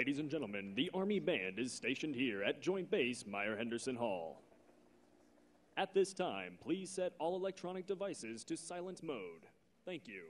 Ladies and gentlemen, the Army Band is stationed here at Joint Base Myer Henderson Hall. At this time, please set all electronic devices to silent mode. Thank you.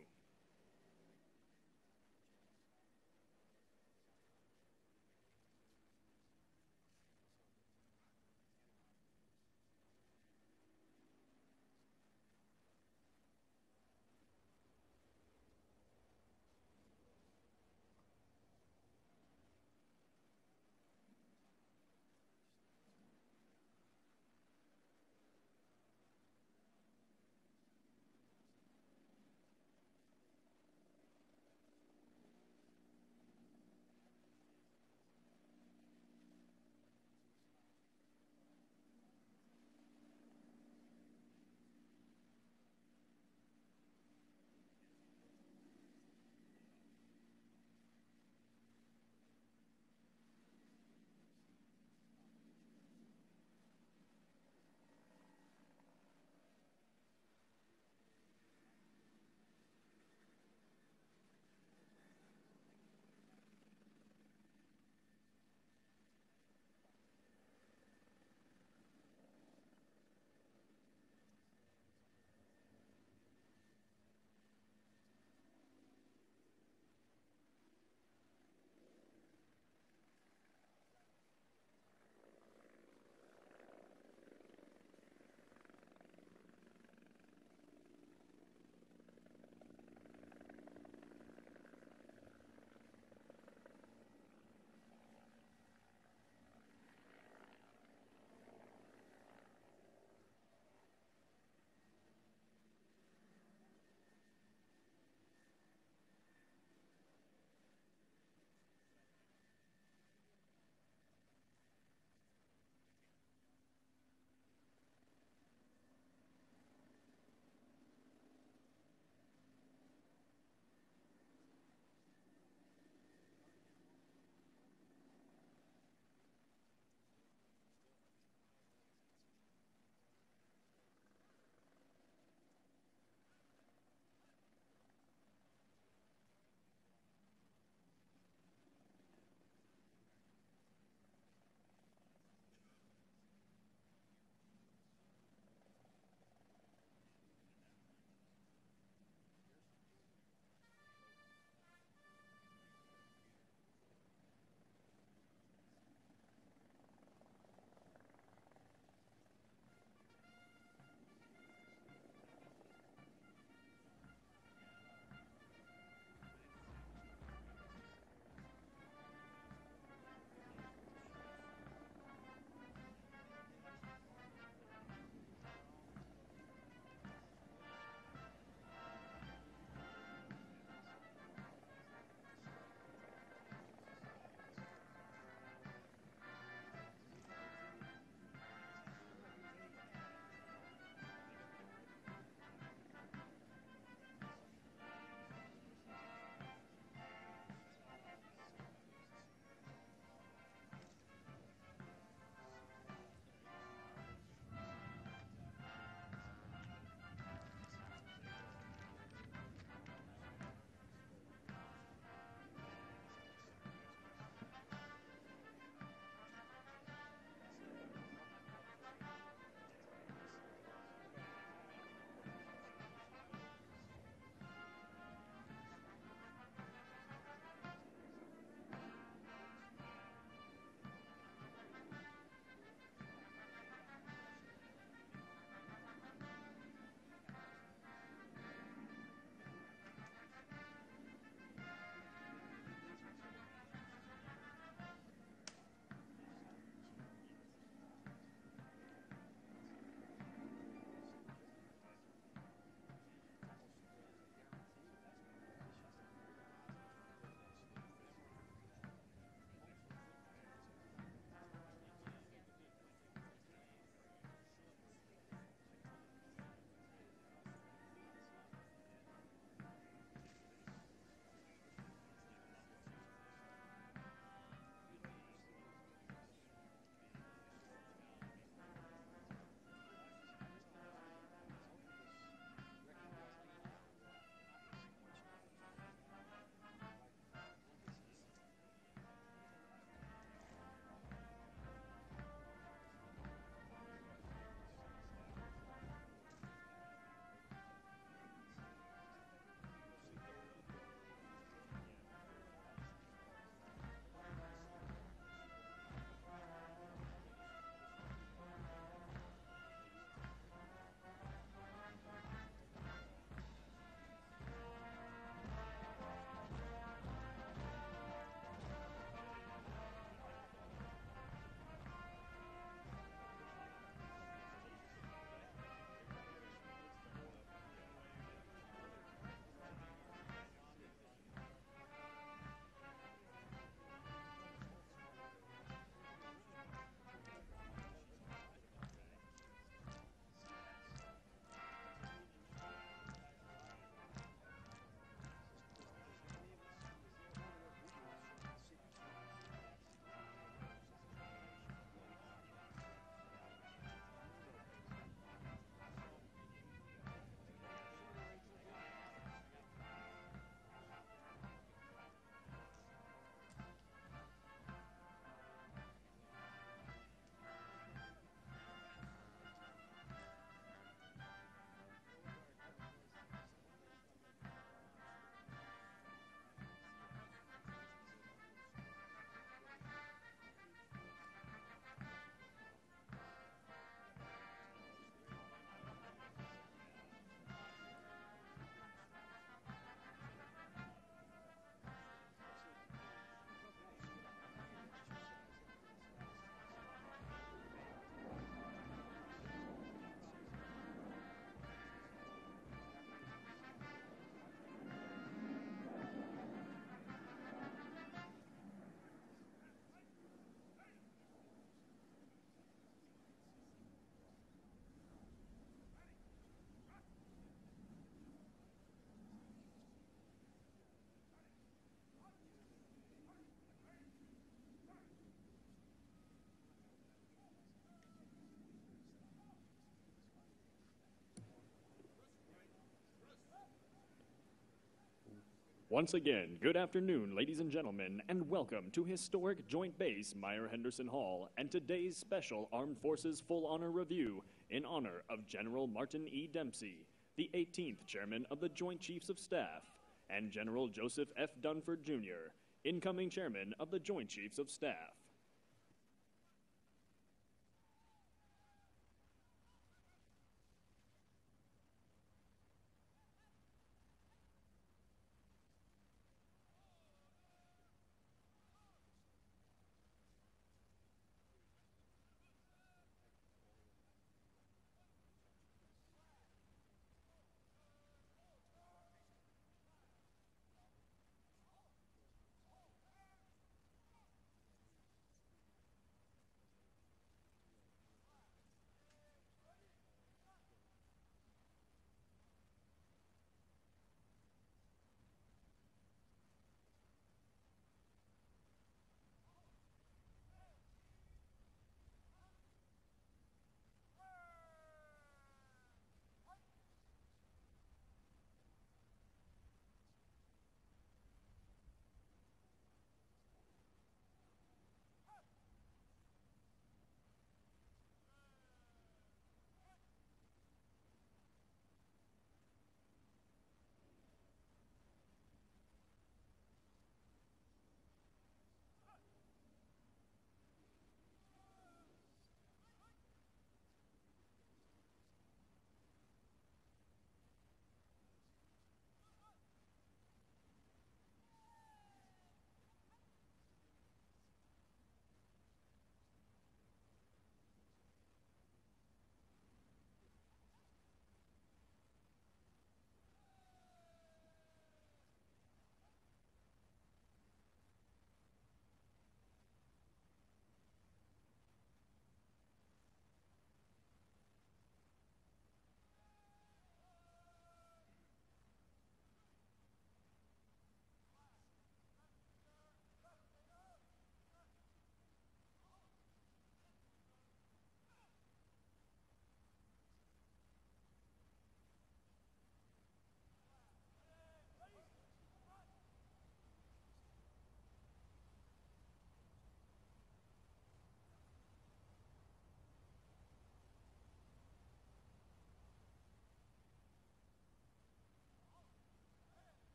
Once again, good afternoon, ladies and gentlemen, and welcome to historic Joint Base Myer Henderson Hall and today's special Armed Forces Full Honor Review in honor of General Martin E. Dempsey, the 18th Chairman of the Joint Chiefs of Staff, and General Joseph F. Dunford, Jr., incoming Chairman of the Joint Chiefs of Staff.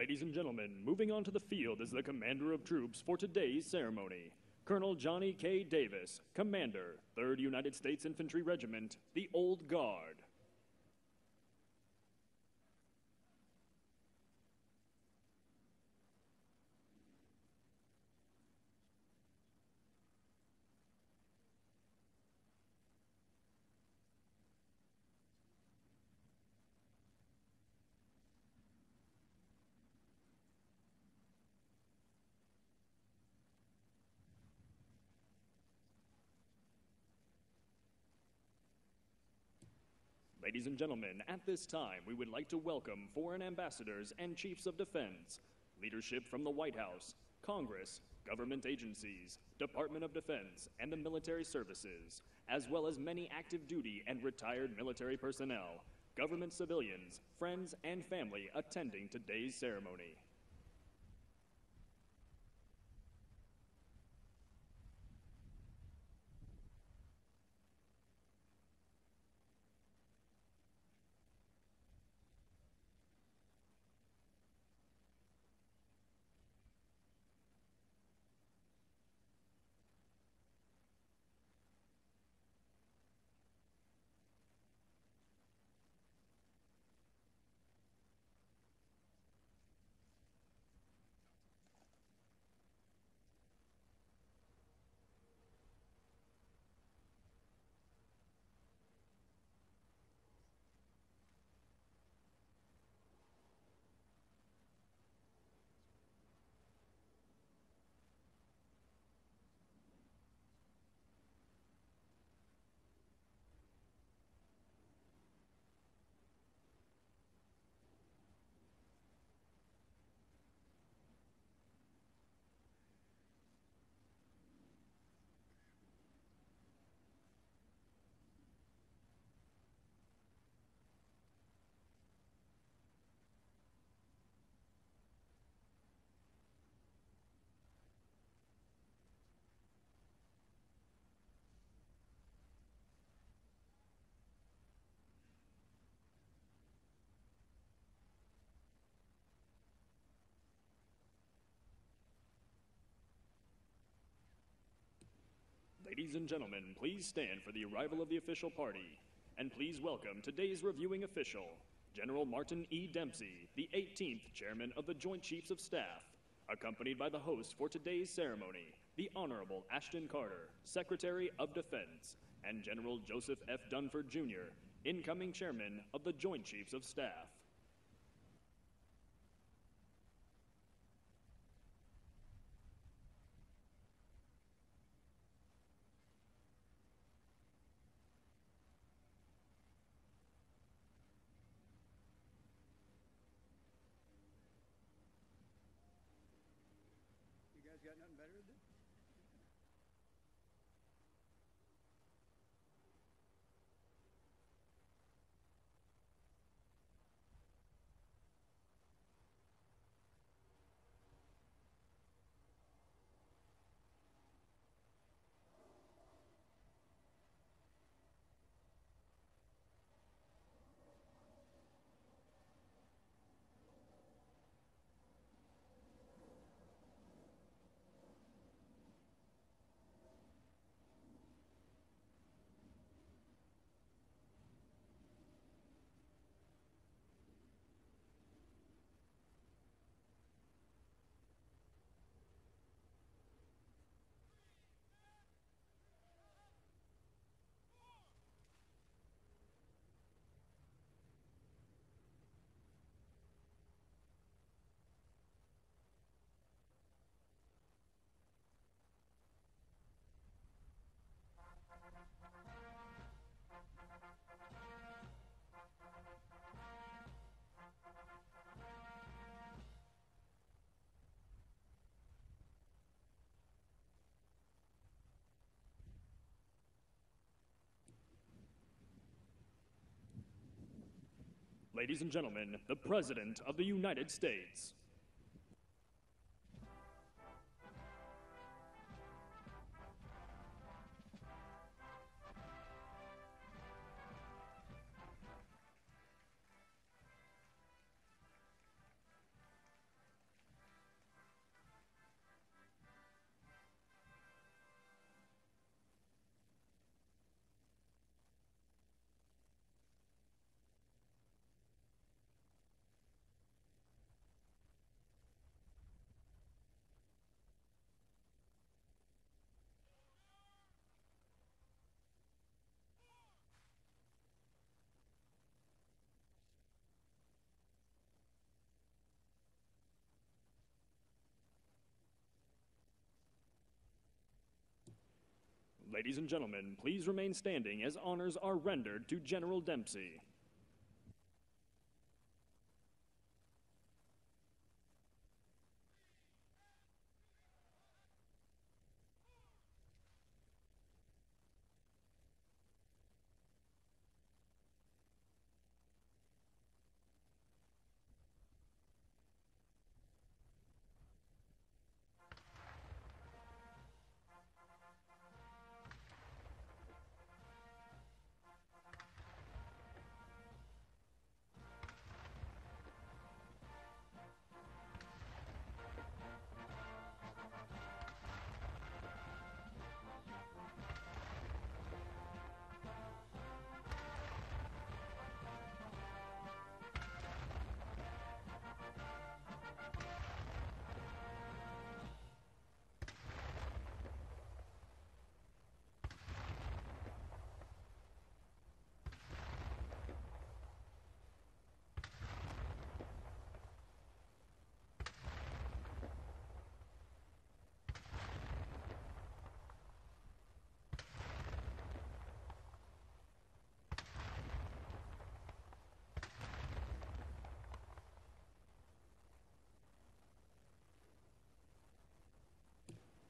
Ladies and gentlemen, moving on to the field is the commander of troops for today's ceremony. Colonel Johnny K. Davis, Commander, 3rd United States Infantry Regiment, the Old Guard. Ladies and gentlemen, at this time, we would like to welcome foreign ambassadors and chiefs of defense, leadership from the White House, Congress, government agencies, Department of Defense, and the military services, as well as many active duty and retired military personnel, government civilians, friends, and family attending today's ceremony. Ladies and gentlemen, please stand for the arrival of the official party. And please welcome today's reviewing official, General Martin E. Dempsey, the 18th Chairman of the Joint Chiefs of Staff, accompanied by the host for today's ceremony, the Honorable Ashton Carter, Secretary of Defense, and General Joseph F. Dunford, Jr., incoming Chairman of the Joint Chiefs of Staff. Ladies and gentlemen, the President of the United States. Ladies and gentlemen, please remain standing as honors are rendered to General Dempsey.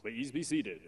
Please be seated.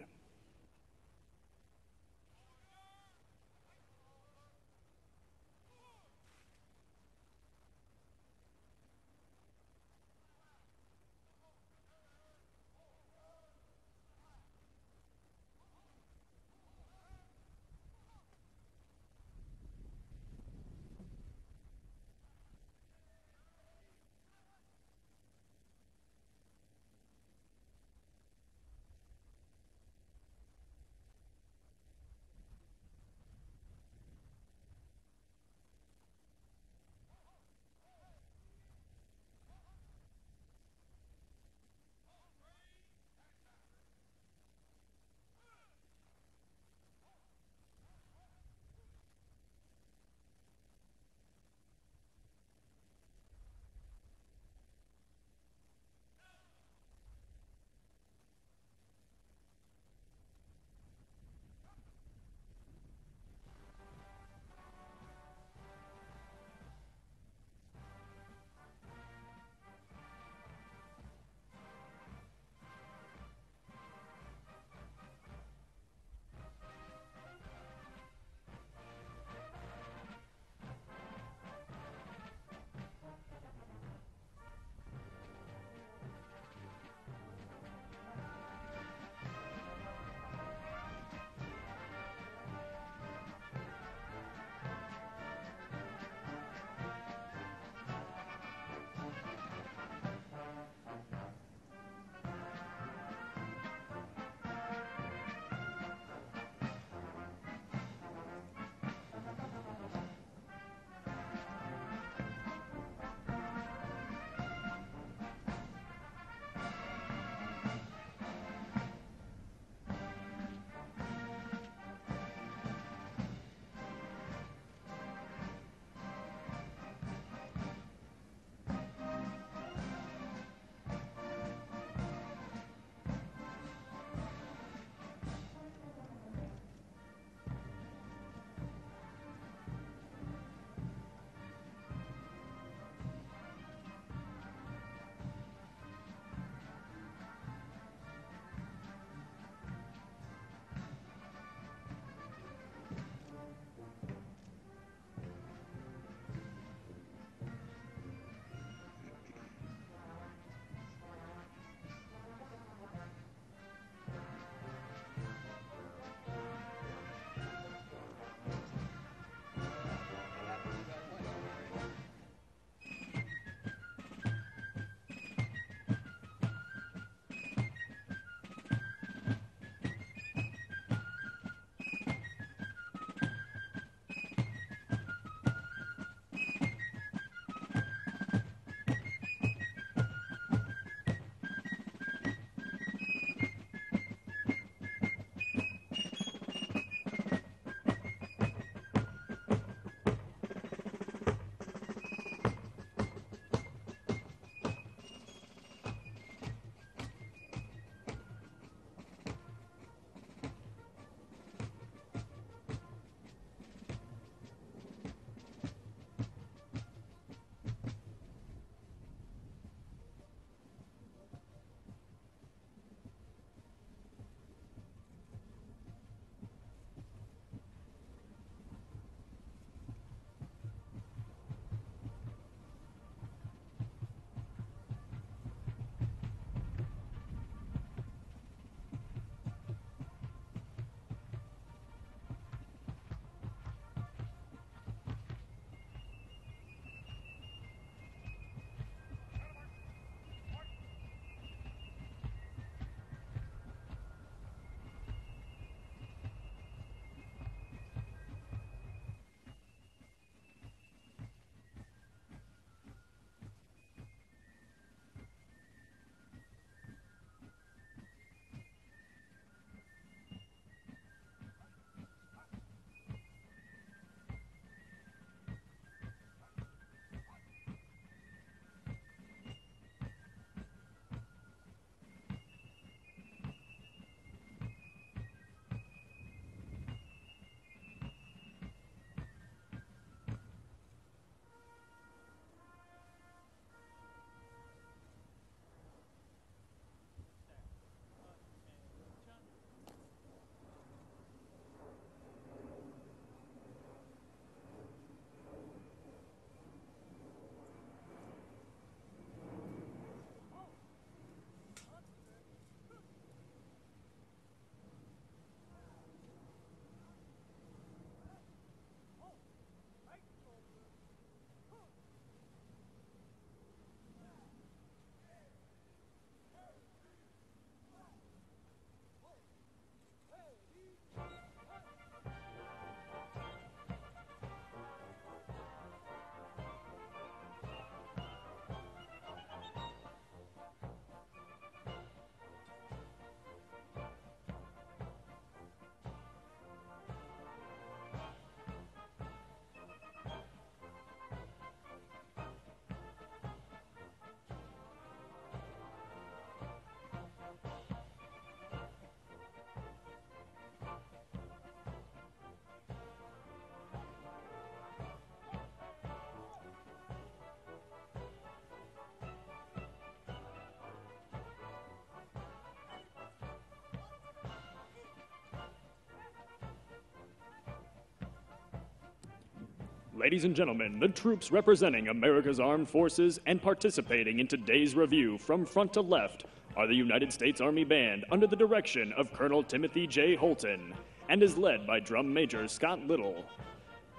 Ladies and gentlemen, the troops representing America's armed forces and participating in today's review from front to left are the United States Army Band under the direction of Colonel Timothy J. Holton and is led by Drum Major Scott Little.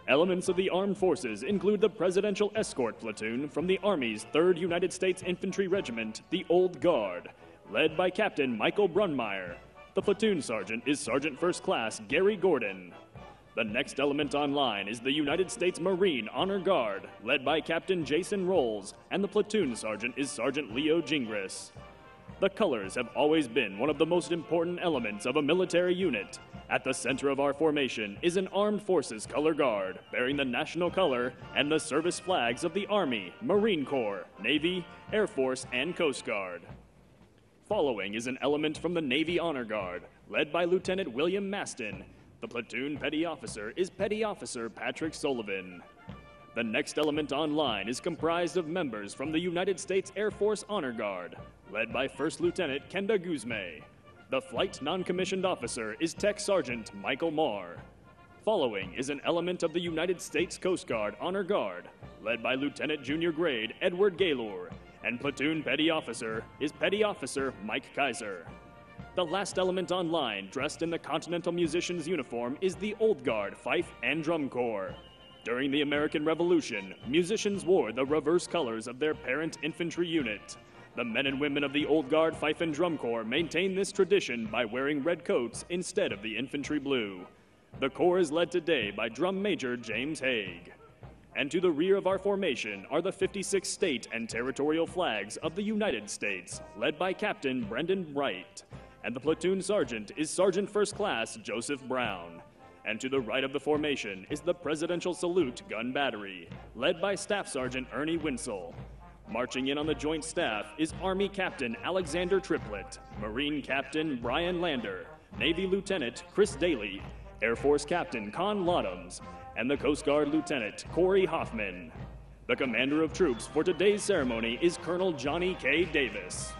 Elements of the armed forces include the Presidential Escort Platoon from the Army's 3rd United States Infantry Regiment, the Old Guard, led by Captain Michael Brunmeyer. The platoon sergeant is Sergeant First Class Gary Gordon. The next element online is the United States Marine Honor Guard, led by Captain Jason Rolls, and the platoon sergeant is Sergeant Leo Gingras. The colors have always been one of the most important elements of a military unit. At the center of our formation is an Armed Forces Color Guard, bearing the national color and the service flags of the Army, Marine Corps, Navy, Air Force, and Coast Guard. Following is an element from the Navy Honor Guard, led by Lieutenant William Maston, the platoon petty officer is Petty Officer Patrick Sullivan. The next element online is comprised of members from the United States Air Force Honor Guard, led by First Lieutenant Kenda Guzme. The flight non-commissioned officer is Tech Sergeant Michael Marr. Following is an element of the United States Coast Guard Honor Guard, led by Lieutenant Junior Grade Edward Gaylor, and platoon petty officer is Petty Officer Mike Kaiser. The last element online, dressed in the Continental Musician's uniform, is the Old Guard Fife and Drum Corps. During the American Revolution, musicians wore the reverse colors of their parent infantry unit. The men and women of the Old Guard Fife and Drum Corps maintain this tradition by wearing red coats instead of the infantry blue. The Corps is led today by Drum Major James Haig. And to the rear of our formation are the 56 state and territorial flags of the United States, led by Captain Brendan Wright and the platoon sergeant is Sergeant First Class Joseph Brown. And to the right of the formation is the Presidential Salute Gun Battery, led by Staff Sergeant Ernie Winsell. Marching in on the joint staff is Army Captain Alexander Triplett, Marine Captain Brian Lander, Navy Lieutenant Chris Daly, Air Force Captain Con Lottums, and the Coast Guard Lieutenant Corey Hoffman. The commander of troops for today's ceremony is Colonel Johnny K. Davis.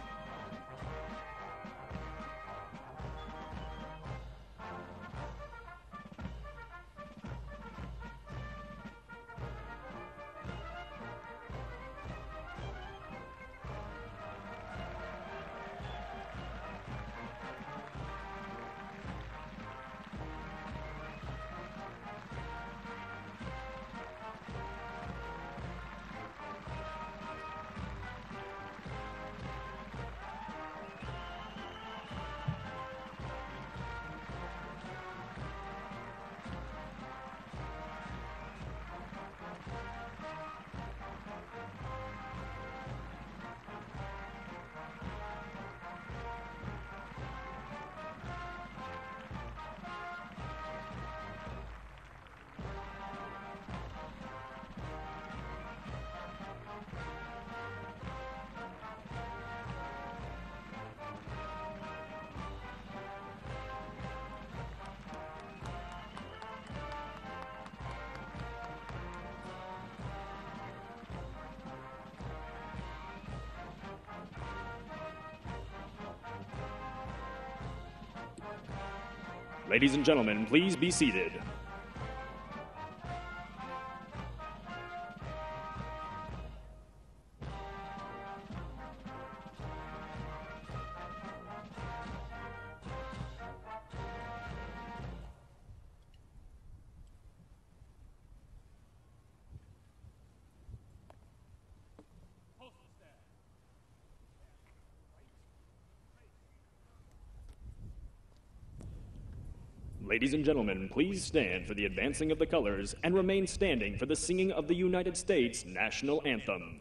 Ladies and gentlemen, please be seated. Ladies and gentlemen, please stand for the advancing of the colors and remain standing for the singing of the United States national anthem.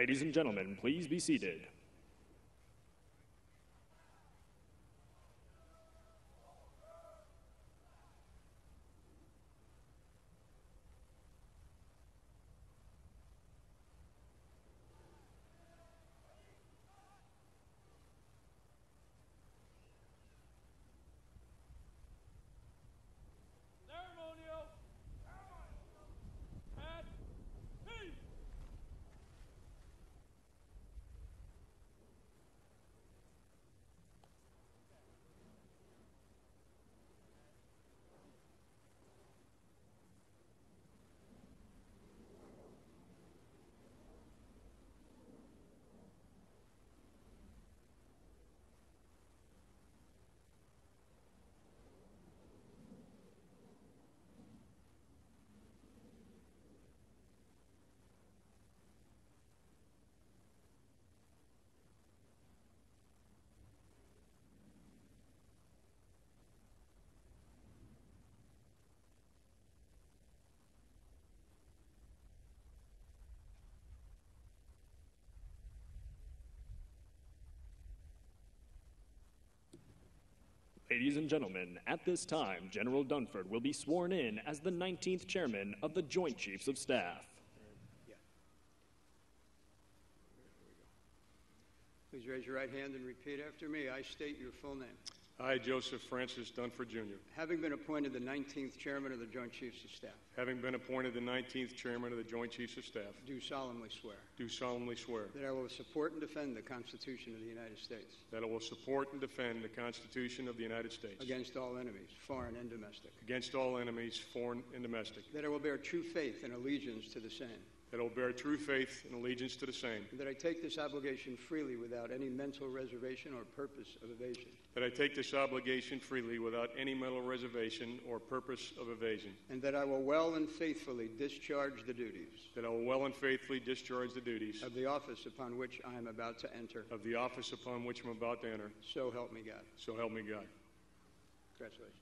Ladies and gentlemen, please be seated. Ladies and gentlemen, at this time, General Dunford will be sworn in as the 19th Chairman of the Joint Chiefs of Staff. Please raise your right hand and repeat after me. I state your full name. I, Joseph Francis Dunford Jr., Having been appointed the 19th Chairman of the Joint Chiefs of Staff, having been appointed the 19th Chairman of the Joint Chiefs of Staff, do solemnly swear. Do solemnly swear. That I will support and defend the Constitution of the United States. That I will support and defend the Constitution of the United States. Against all enemies, foreign and domestic, against all enemies, foreign and domestic, that I will bear true faith and allegiance to the same, that I will bear true faith and allegiance to the same, and that I take this obligation freely without any mental reservation or purpose of evasion, that I take this obligation freely without any mental reservation or purpose of evasion, and that I will well and faithfully discharge the duties that I will well and faithfully discharge the duties of the office upon which I am about to enter. of the office upon which I'm about to enter. So help me God. So help me God. Congratulations.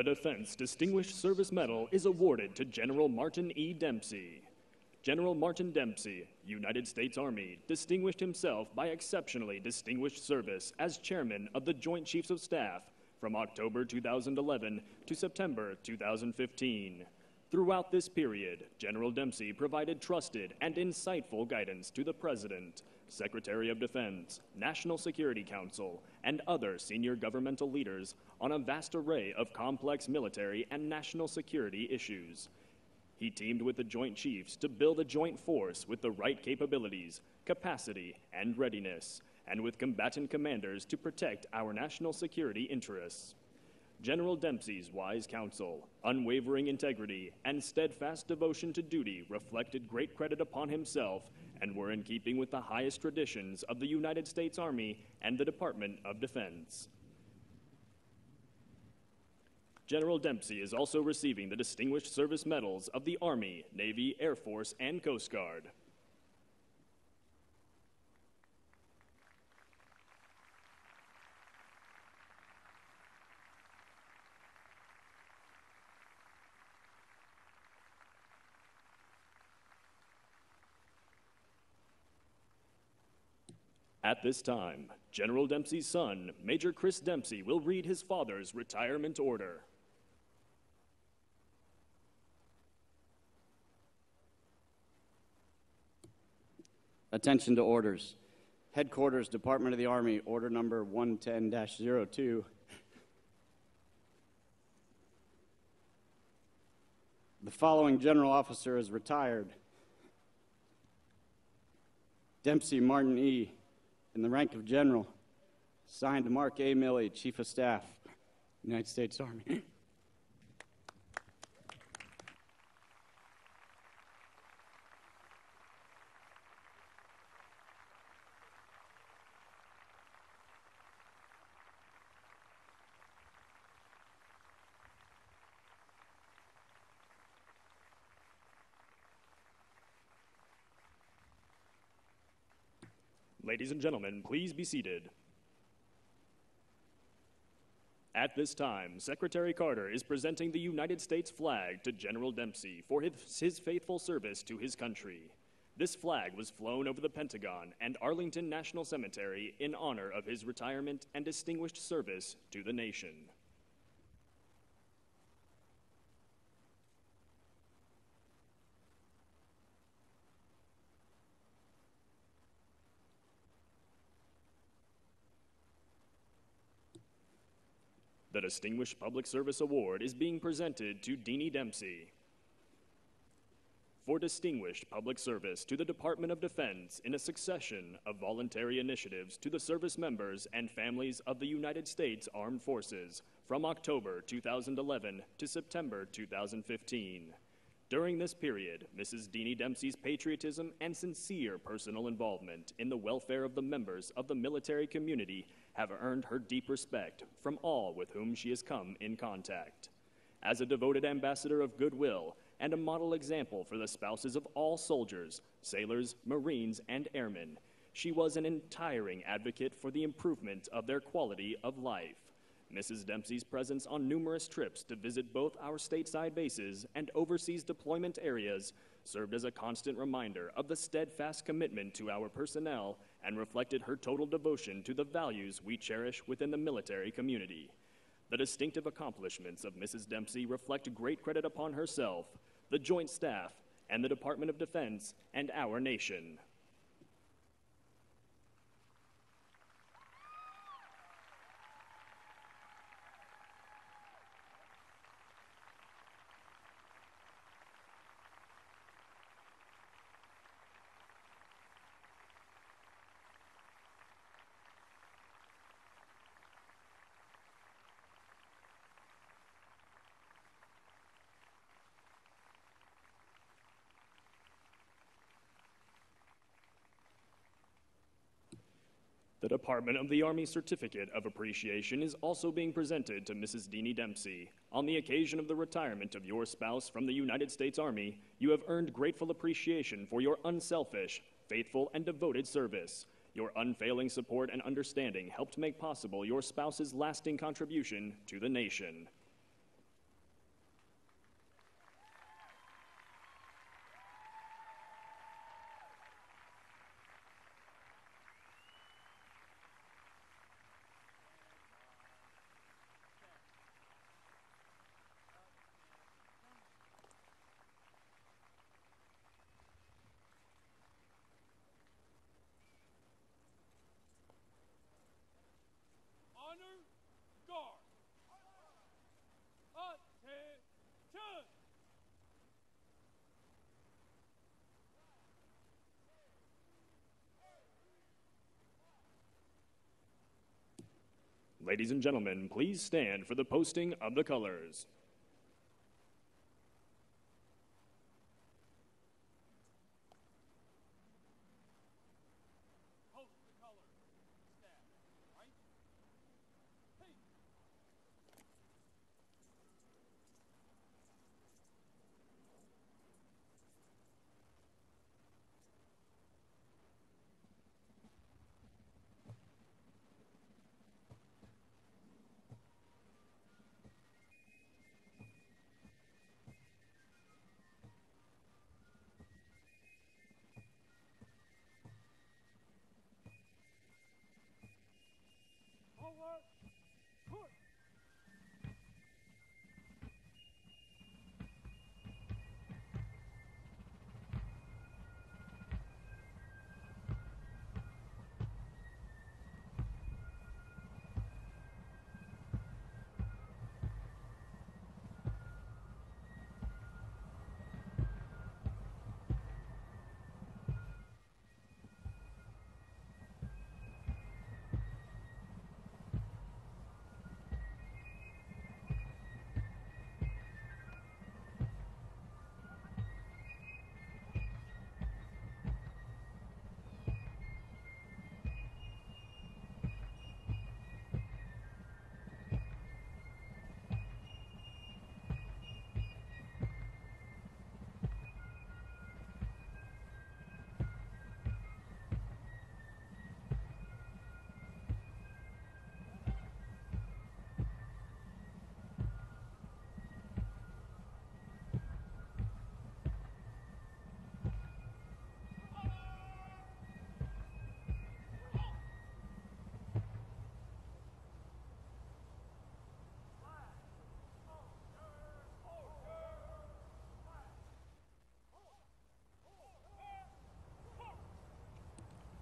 The Defense Distinguished Service Medal is awarded to General Martin E. Dempsey. General Martin Dempsey, United States Army, distinguished himself by exceptionally distinguished service as Chairman of the Joint Chiefs of Staff from October 2011 to September 2015. Throughout this period, General Dempsey provided trusted and insightful guidance to the President, Secretary of Defense, National Security Council, and other senior governmental leaders on a vast array of complex military and national security issues. He teamed with the Joint Chiefs to build a joint force with the right capabilities, capacity, and readiness, and with combatant commanders to protect our national security interests. General Dempsey's wise counsel, unwavering integrity, and steadfast devotion to duty reflected great credit upon himself and were in keeping with the highest traditions of the United States Army and the Department of Defense. General Dempsey is also receiving the Distinguished Service Medals of the Army, Navy, Air Force, and Coast Guard. At this time, General Dempsey's son, Major Chris Dempsey, will read his father's retirement order. Attention to orders. Headquarters, Department of the Army, order number 110 02. The following general officer is retired Dempsey Martin E., in the rank of general. Signed Mark A. Milley, Chief of Staff, United States Army. Ladies and gentlemen, please be seated. At this time, Secretary Carter is presenting the United States flag to General Dempsey for his, his, faithful service to his country. This flag was flown over the Pentagon and Arlington National Cemetery in honor of his retirement and distinguished service to the nation. The Distinguished Public Service Award is being presented to Deanie Dempsey for distinguished public service to the Department of Defense in a succession of voluntary initiatives to the service members and families of the United States Armed Forces from October 2011 to September 2015. During this period, Mrs. Deanie Dempsey's patriotism and sincere personal involvement in the welfare of the members of the military community have earned her deep respect from all with whom she has come in contact. As a devoted ambassador of goodwill and a model example for the spouses of all soldiers, sailors, Marines, and airmen, she was an untiring advocate for the improvement of their quality of life. Mrs. Dempsey's presence on numerous trips to visit both our stateside bases and overseas deployment areas served as a constant reminder of the steadfast commitment to our personnel and reflected her total devotion to the values we cherish within the military community. The distinctive accomplishments of Mrs. Dempsey reflect great credit upon herself, the Joint Staff, and the Department of Defense, and our nation. Department of the Army Certificate of Appreciation is also being presented to Mrs. Deanie Dempsey. On the occasion of the retirement of your spouse from the United States Army, you have earned grateful appreciation for your unselfish, faithful, and devoted service. Your unfailing support and understanding helped make possible your spouse's lasting contribution to the nation. Ladies and gentlemen, please stand for the posting of the colors.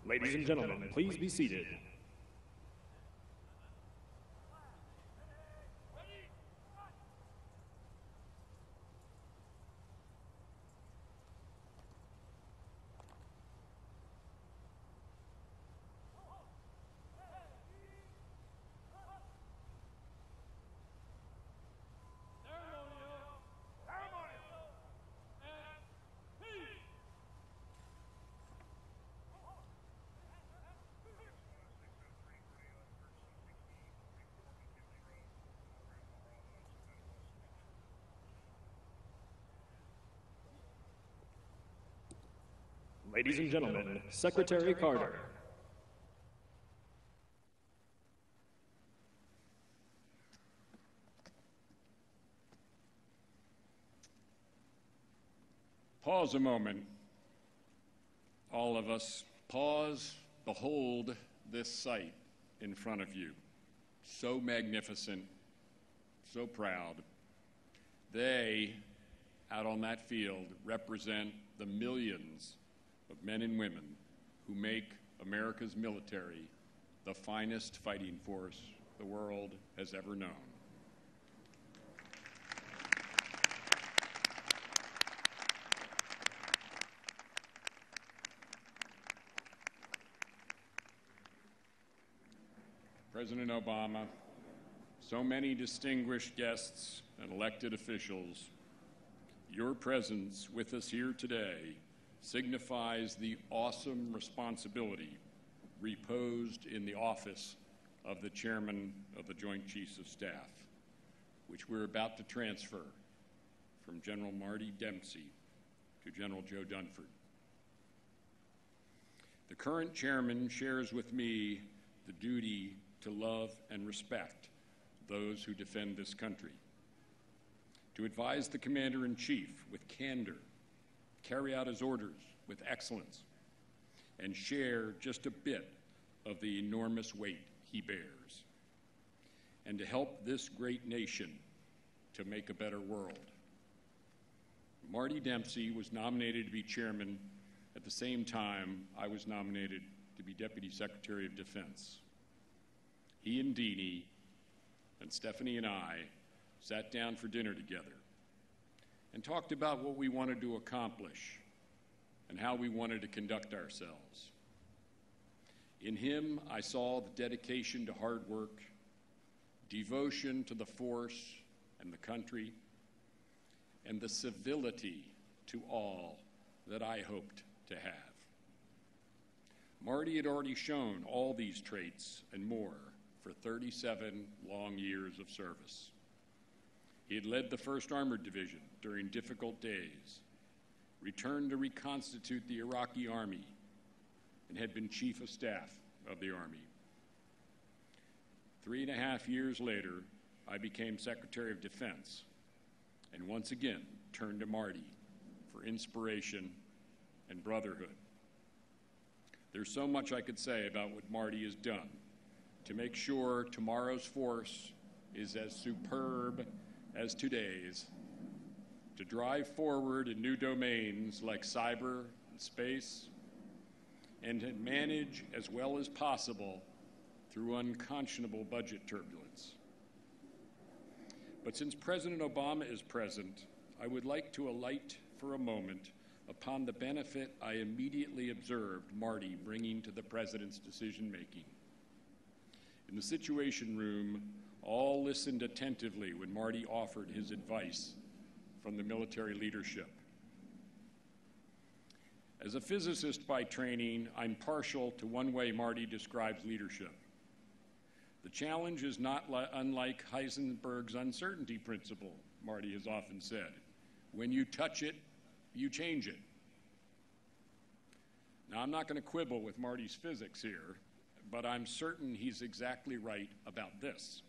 Ladies and gentlemen, please be seated. Ladies and gentlemen, Secretary Carter. Pause a moment. All of us, pause, behold this sight in front of you. So magnificent, so proud. They, out on that field, represent the millions of men and women who make America's military the finest fighting force the world has ever known. President Obama, so many distinguished guests and elected officials, your presence with us here today signifies the awesome responsibility reposed in the office of the Chairman of the Joint Chiefs of Staff, which we're about to transfer from General Marty Dempsey to General Joe Dunford. The current chairman shares with me the duty to love and respect those who defend this country, to advise the commander in chief with candor, carry out his orders with excellence, and share just a bit of the enormous weight he bears, and to help this great nation to make a better world. Marty Dempsey was nominated to be chairman at the same time I was nominated to be Deputy Secretary of Defense. He and Deanie and Stephanie and I sat down for dinner together and talked about what we wanted to accomplish and how we wanted to conduct ourselves. In him, I saw the dedication to hard work devotion to the force and the country, and the civility to all that I hoped to have. Marty had already shown all these traits and more for 37 long years of service. He had led the 1st Armored Division during difficult days, returned to reconstitute the Iraqi Army, and had been Chief of Staff of the Army. Three and a half years later, I became Secretary of Defense and once again turned to Marty for inspiration and brotherhood. There's so much I could say about what Marty has done to make sure tomorrow's force is as superb as today's, to drive forward in new domains like cyber and space, and to manage as well as possible through unconscionable budget turbulence. But since President Obama is present, I would like to alight for a moment upon the benefit I immediately observed Marty bringing to the President's decision making. In the Situation Room, all listened attentively when Marty offered his advice from the military leadership. As a physicist by training, I'm partial to one way Marty describes leadership. The challenge is not li- unlike Heisenberg's uncertainty principle, Marty has often said. When you touch it, you change it. Now, I'm not going to quibble with Marty's physics here, but I'm certain he's exactly right about this.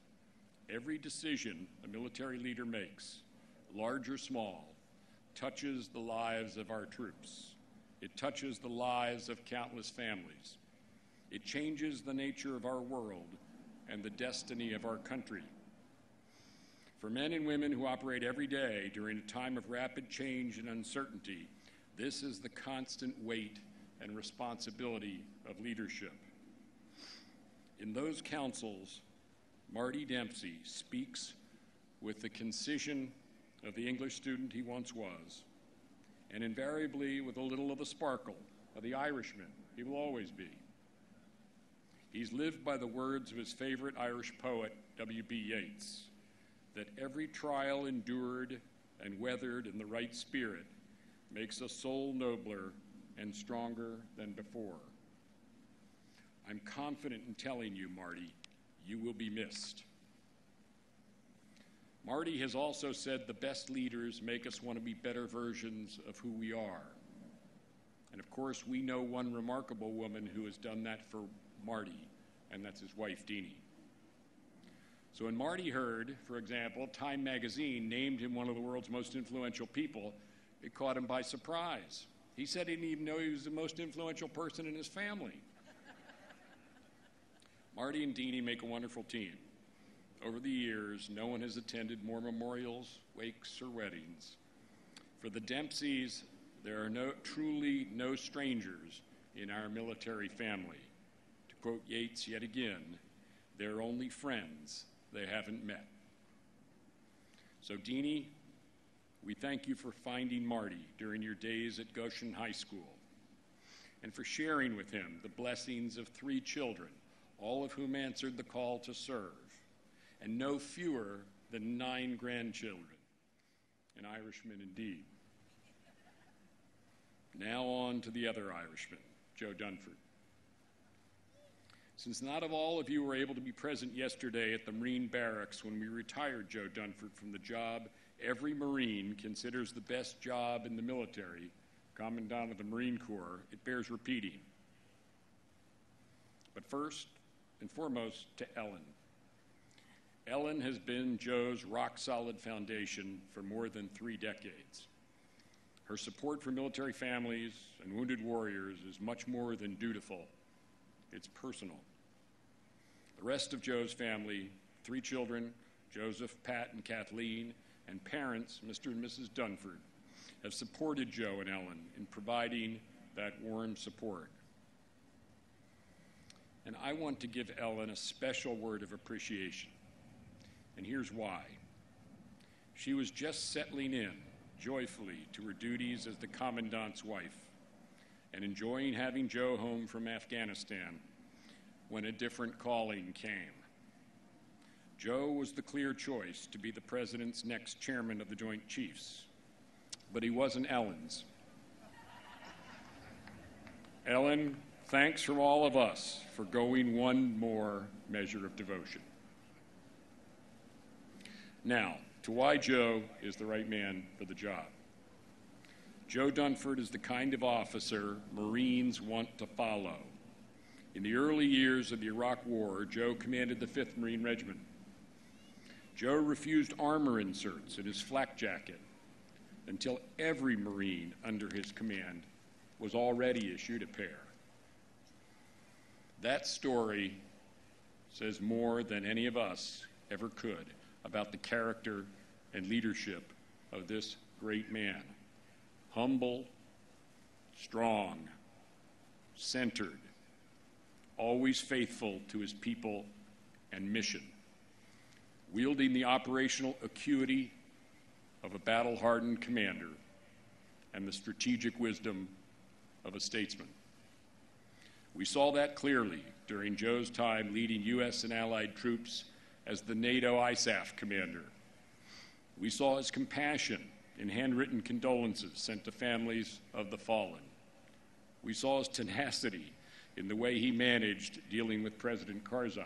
Every decision a military leader makes, large or small, touches the lives of our troops. It touches the lives of countless families. It changes the nature of our world and the destiny of our country. For men and women who operate every day during a time of rapid change and uncertainty, this is the constant weight and responsibility of leadership. In those councils, Marty Dempsey speaks with the concision of the English student he once was, and invariably with a little of the sparkle of the Irishman he will always be. He's lived by the words of his favorite Irish poet, W.B. Yeats, that every trial endured and weathered in the right spirit makes a soul nobler and stronger than before. I'm confident in telling you, Marty, you will be missed. Marty has also said the best leaders make us want to be better versions of who we are. And of course, we know one remarkable woman who has done that for Marty, and that's his wife, Deanie. So when Marty heard, for example, Time magazine named him one of the world's most influential people, it caught him by surprise. He said he didn't even know he was the most influential person in his family. Marty and Deanie make a wonderful team. Over the years, no one has attended more memorials, wakes, or weddings. For the Dempseys, there are no, truly no strangers in our military family. To quote Yeats yet again, they're only friends they haven't met. So, Deanie, we thank you for finding Marty during your days at Goshen High School and for sharing with him the blessings of three children, all of whom answered the call to serve, and no fewer than nine grandchildren. An Irishman indeed. Now on to the other Irishman, Joe Dunford. Since not of all of you were able to be present yesterday at the Marine Barracks when we retired Joe Dunford from the job every Marine considers the best job in the military, Commandant of the Marine Corps, it bears repeating. But first and foremost, to Ellen. Ellen has been Joe's rock solid foundation for more than three decades. Her support for military families and wounded warriors is much more than dutiful, it's personal. The rest of Joe's family, three children, Joseph, Pat, and Kathleen, and parents, Mr. and Mrs. Dunford, have supported Joe and Ellen in providing that warm support. And I want to give Ellen a special word of appreciation. And here's why. She was just settling in joyfully to her duties as the commandant's wife and enjoying having Joe home from Afghanistan when a different calling came. Joe was the clear choice to be the President's next chairman of the Joint Chiefs, but he wasn't Ellen's. Ellen, thanks from all of us for going one more measure of devotion. Now, to why Joe is the right man for the job. Joe Dunford is the kind of officer Marines want to follow. In the early years of the Iraq War, Joe commanded the 5th Marine Regiment. Joe refused armor inserts in his flak jacket until every Marine under his command was already issued a pair. That story says more than any of us ever could about the character and leadership of this great man. Humble, strong, centered, always faithful to his people and mission, wielding the operational acuity of a battle hardened commander and the strategic wisdom of a statesman. We saw that clearly during Joe's time leading U.S. and Allied troops as the NATO ISAF commander. We saw his compassion in handwritten condolences sent to families of the fallen. We saw his tenacity in the way he managed dealing with President Karzai.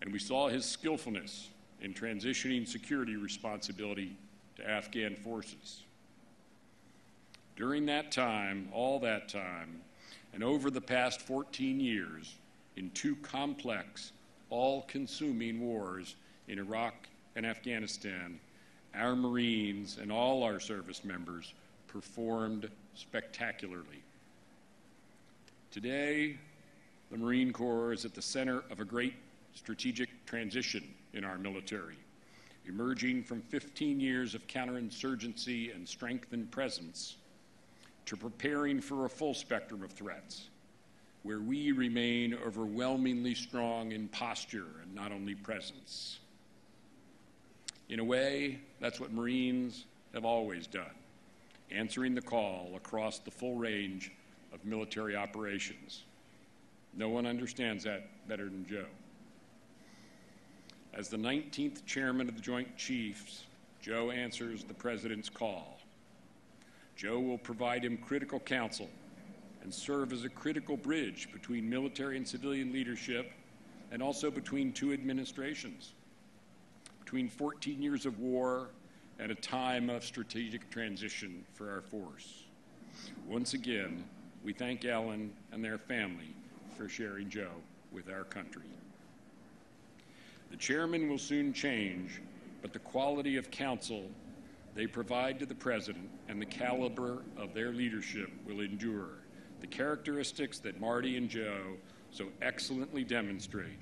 And we saw his skillfulness in transitioning security responsibility to Afghan forces. During that time, all that time, and over the past 14 years, in two complex, all consuming wars in Iraq and Afghanistan, our Marines and all our service members performed spectacularly. Today, the Marine Corps is at the center of a great strategic transition in our military, emerging from 15 years of counterinsurgency and strengthened presence to preparing for a full spectrum of threats, where we remain overwhelmingly strong in posture and not only presence. In a way, that's what Marines have always done, answering the call across the full range of military operations. No one understands that better than Joe. As the 19th chairman of the Joint Chiefs, Joe answers the President's call. Joe will provide him critical counsel and serve as a critical bridge between military and civilian leadership and also between two administrations, between 14 years of war and a time of strategic transition for our force. Once again, we thank Ellen and their family for sharing Joe with our country. The chairman will soon change, but the quality of counsel they provide to the president and the caliber of their leadership will endure. The characteristics that Marty and Joe so excellently demonstrate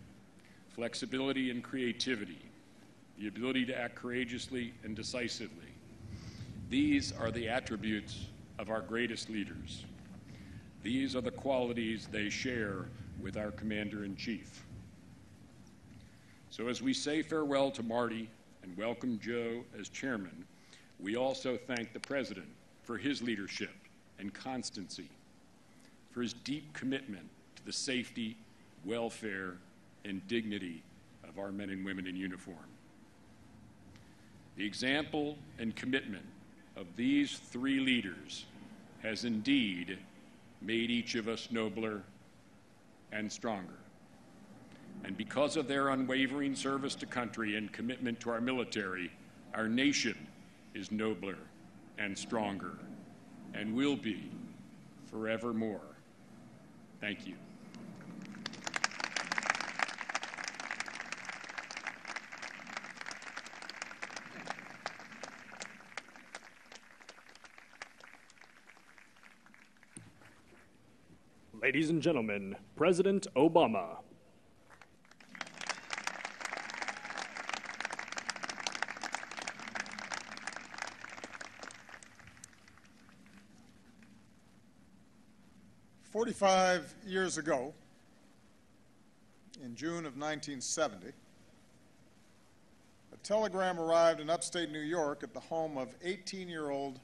flexibility and creativity, the ability to act courageously and decisively. These are the attributes of our greatest leaders. These are the qualities they share with our Commander in Chief. So, as we say farewell to Marty and welcome Joe as chairman, we also thank the President for his leadership and constancy, for his deep commitment to the safety, welfare, and dignity of our men and women in uniform. The example and commitment of these three leaders has indeed made each of us nobler and stronger. And because of their unwavering service to country and commitment to our military, our nation is nobler and stronger and will be forevermore. Thank you. Ladies and gentlemen, President Obama. Forty-five years ago, in June of 1970, a telegram arrived in upstate New York at the home of 18-year-old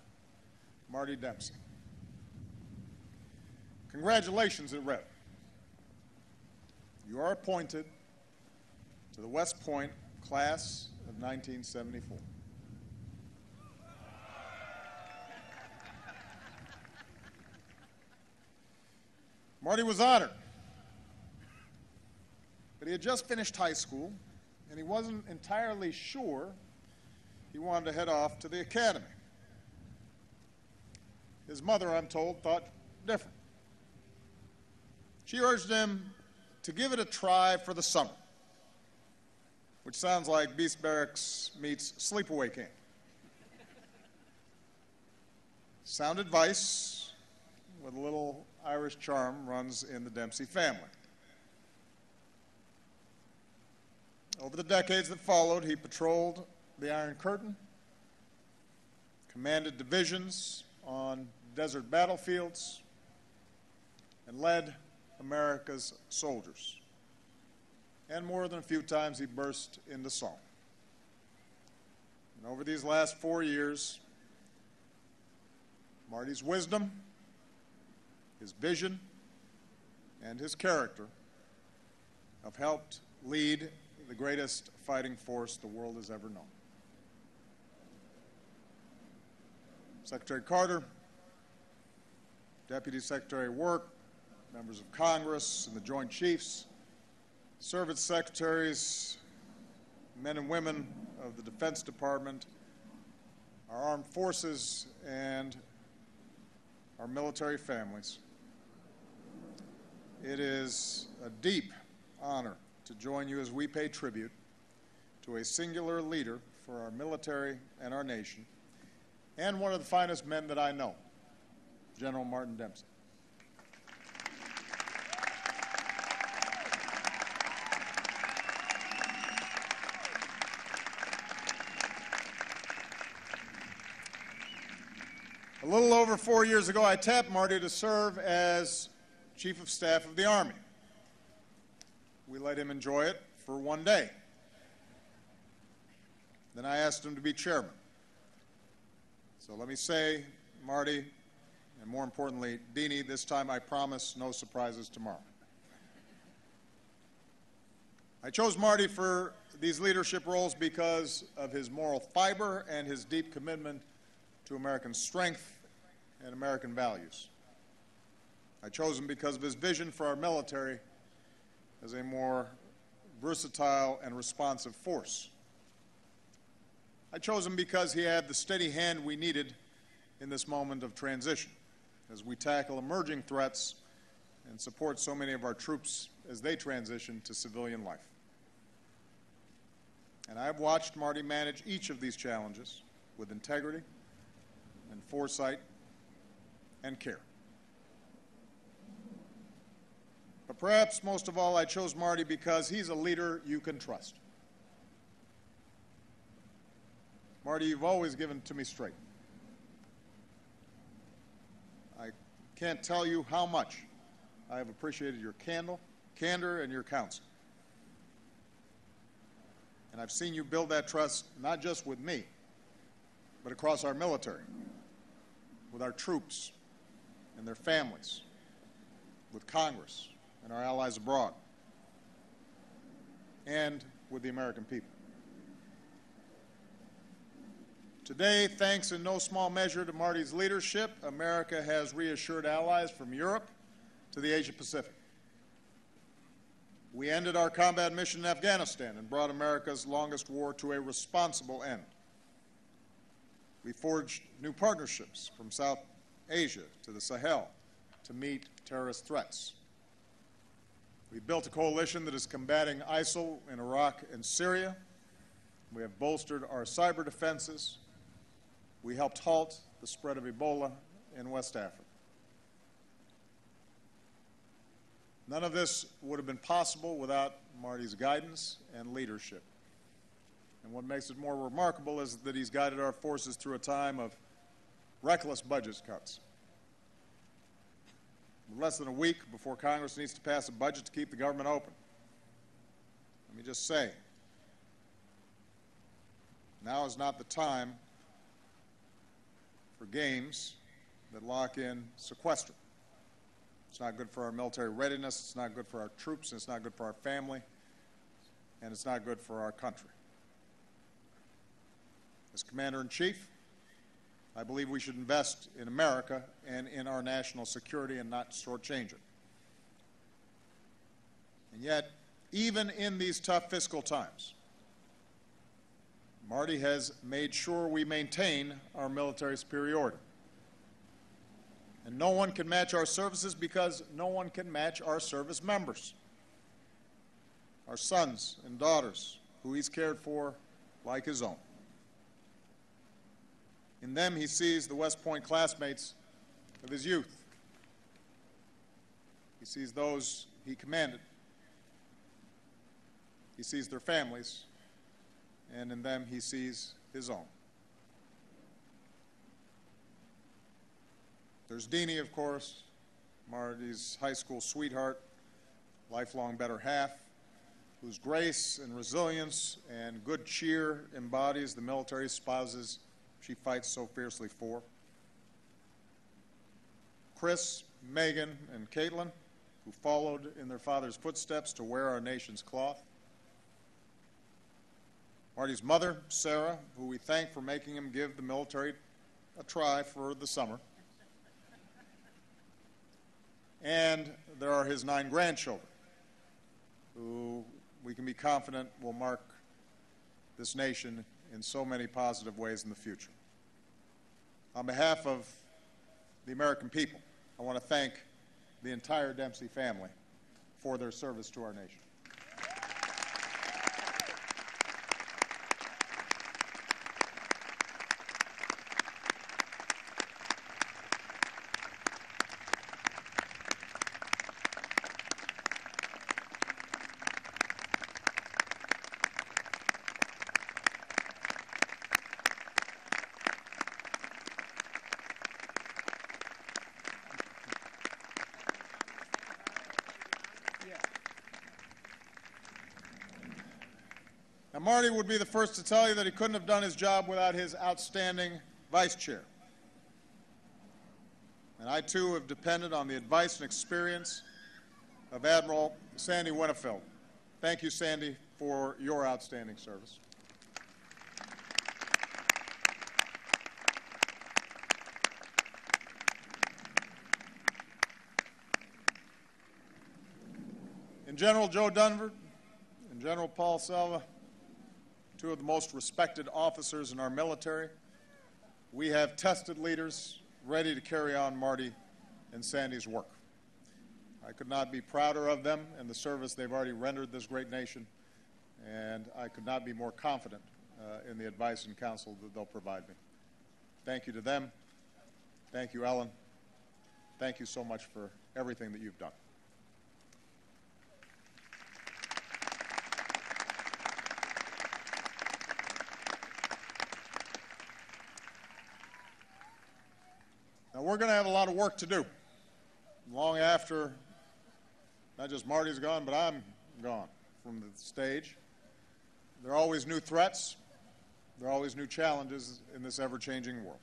Marty Dempsey. Congratulations, it read. You are appointed to the West Point class of 1974. Marty was honored. But he had just finished high school, and he wasn't entirely sure he wanted to head off to the academy. His mother, I'm told, thought different. She urged him to give it a try for the summer, which sounds like Beast Barracks meets sleepaway camp. Sound advice with a little Irish charm runs in the Dempsey family. Over the decades that followed, he patrolled the Iron Curtain, commanded divisions on desert battlefields, and led America's soldiers. And more than a few times he burst into song. And over these last four years, Marty's wisdom, his vision, and his character have helped lead the greatest fighting force the world has ever known. Secretary Carter, Deputy Secretary Work, members of Congress and the Joint Chiefs, service secretaries, men and women of the Defense Department, our armed forces, and our military families. It is a deep honor to join you as we pay tribute to a singular leader for our military and our nation, and one of the finest men that I know, General Martin Dempsey. A little over four years ago, I tapped Marty to serve as Chief of Staff of the Army. We let him enjoy it for one day. Then I asked him to be chairman. So let me say, Marty, and more importantly, Deanie, this time I promise no surprises tomorrow. I chose Marty for these leadership roles because of his moral fiber and his deep commitment to American strength and American values. I chose him because of his vision for our military as a more versatile and responsive force. I chose him because he had the steady hand we needed in this moment of transition as we tackle emerging threats and support so many of our troops as they transition to civilian life. And I've watched Marty manage each of these challenges with integrity and foresight and care. But perhaps most of all, I chose Marty because he's a leader you can trust. Marty, you've always given to me straight. I can't tell you how much I have appreciated your candle, candor and your counsel. And I've seen you build that trust not just with me, but across our military, with our troops and their families, with Congress and our allies abroad, and with the American people. Today, thanks in no small measure to Marty's leadership, America has reassured allies from Europe to the Asia Pacific. We ended our combat mission in Afghanistan and brought America's longest war to a responsible end. We forged new partnerships from South Asia to the Sahel to meet terrorist threats. We built a coalition that is combating ISIL in Iraq and Syria. We have bolstered our cyber defenses. We helped halt the spread of Ebola in West Africa. None of this would have been possible without Marty's guidance and leadership. And what makes it more remarkable is that he's guided our forces through a time of reckless budget cuts. Less than a week before Congress needs to pass a budget to keep the government open. Let me just say now is not the time for games that lock in sequestration. It's not good for our military readiness, it's not good for our troops, it's not good for our family. and it's not good for our country. As Commander in Chief, I believe we should invest in America and in our national security and not shortchange it. And yet, even in these tough fiscal times, Marty has made sure we maintain our military superiority. And no one can match our services because no one can match our service members. Our sons and daughters, who he's cared for like his own. In them, he sees the West Point classmates of his youth. He sees those he commanded. He sees their families, and in them, he sees his own. There's Deanie, of course, Marty's high school sweetheart, lifelong better half, whose grace and resilience and good cheer embodies the military spouses she fights so fiercely for. Chris, Megan, and Caitlin, who followed in their father's footsteps to wear our nation's cloth. Marty's mother, Sarah, who we thank for making him give the military a try for the summer. And there are his nine grandchildren, who we can be confident will mark this nation in so many positive ways in the future. On behalf of the American people, I want to thank the entire Dempsey family for their service to our nation. Marty would be the first to tell you that he couldn't have done his job without his outstanding vice chair. And I, too, have depended on the advice and experience of Admiral Sandy Winnefeld. Thank you, Sandy, for your outstanding service. And General Joe Dunford and General Paul Selva, two of the most respected officers in our military, we have tested leaders ready to carry on Marty and Sandy's work. I could not be prouder of them and the service they've already rendered this great nation, and I could not be more confident uh, in the advice and counsel that they'll provide me. Thank you to them. Thank you, Ellen. Thank you so much for everything that you've done. We're going to have a lot of work to do long after not just Marty's gone, but I'm gone from the stage. There are always new threats, there are always new challenges in this ever changing world.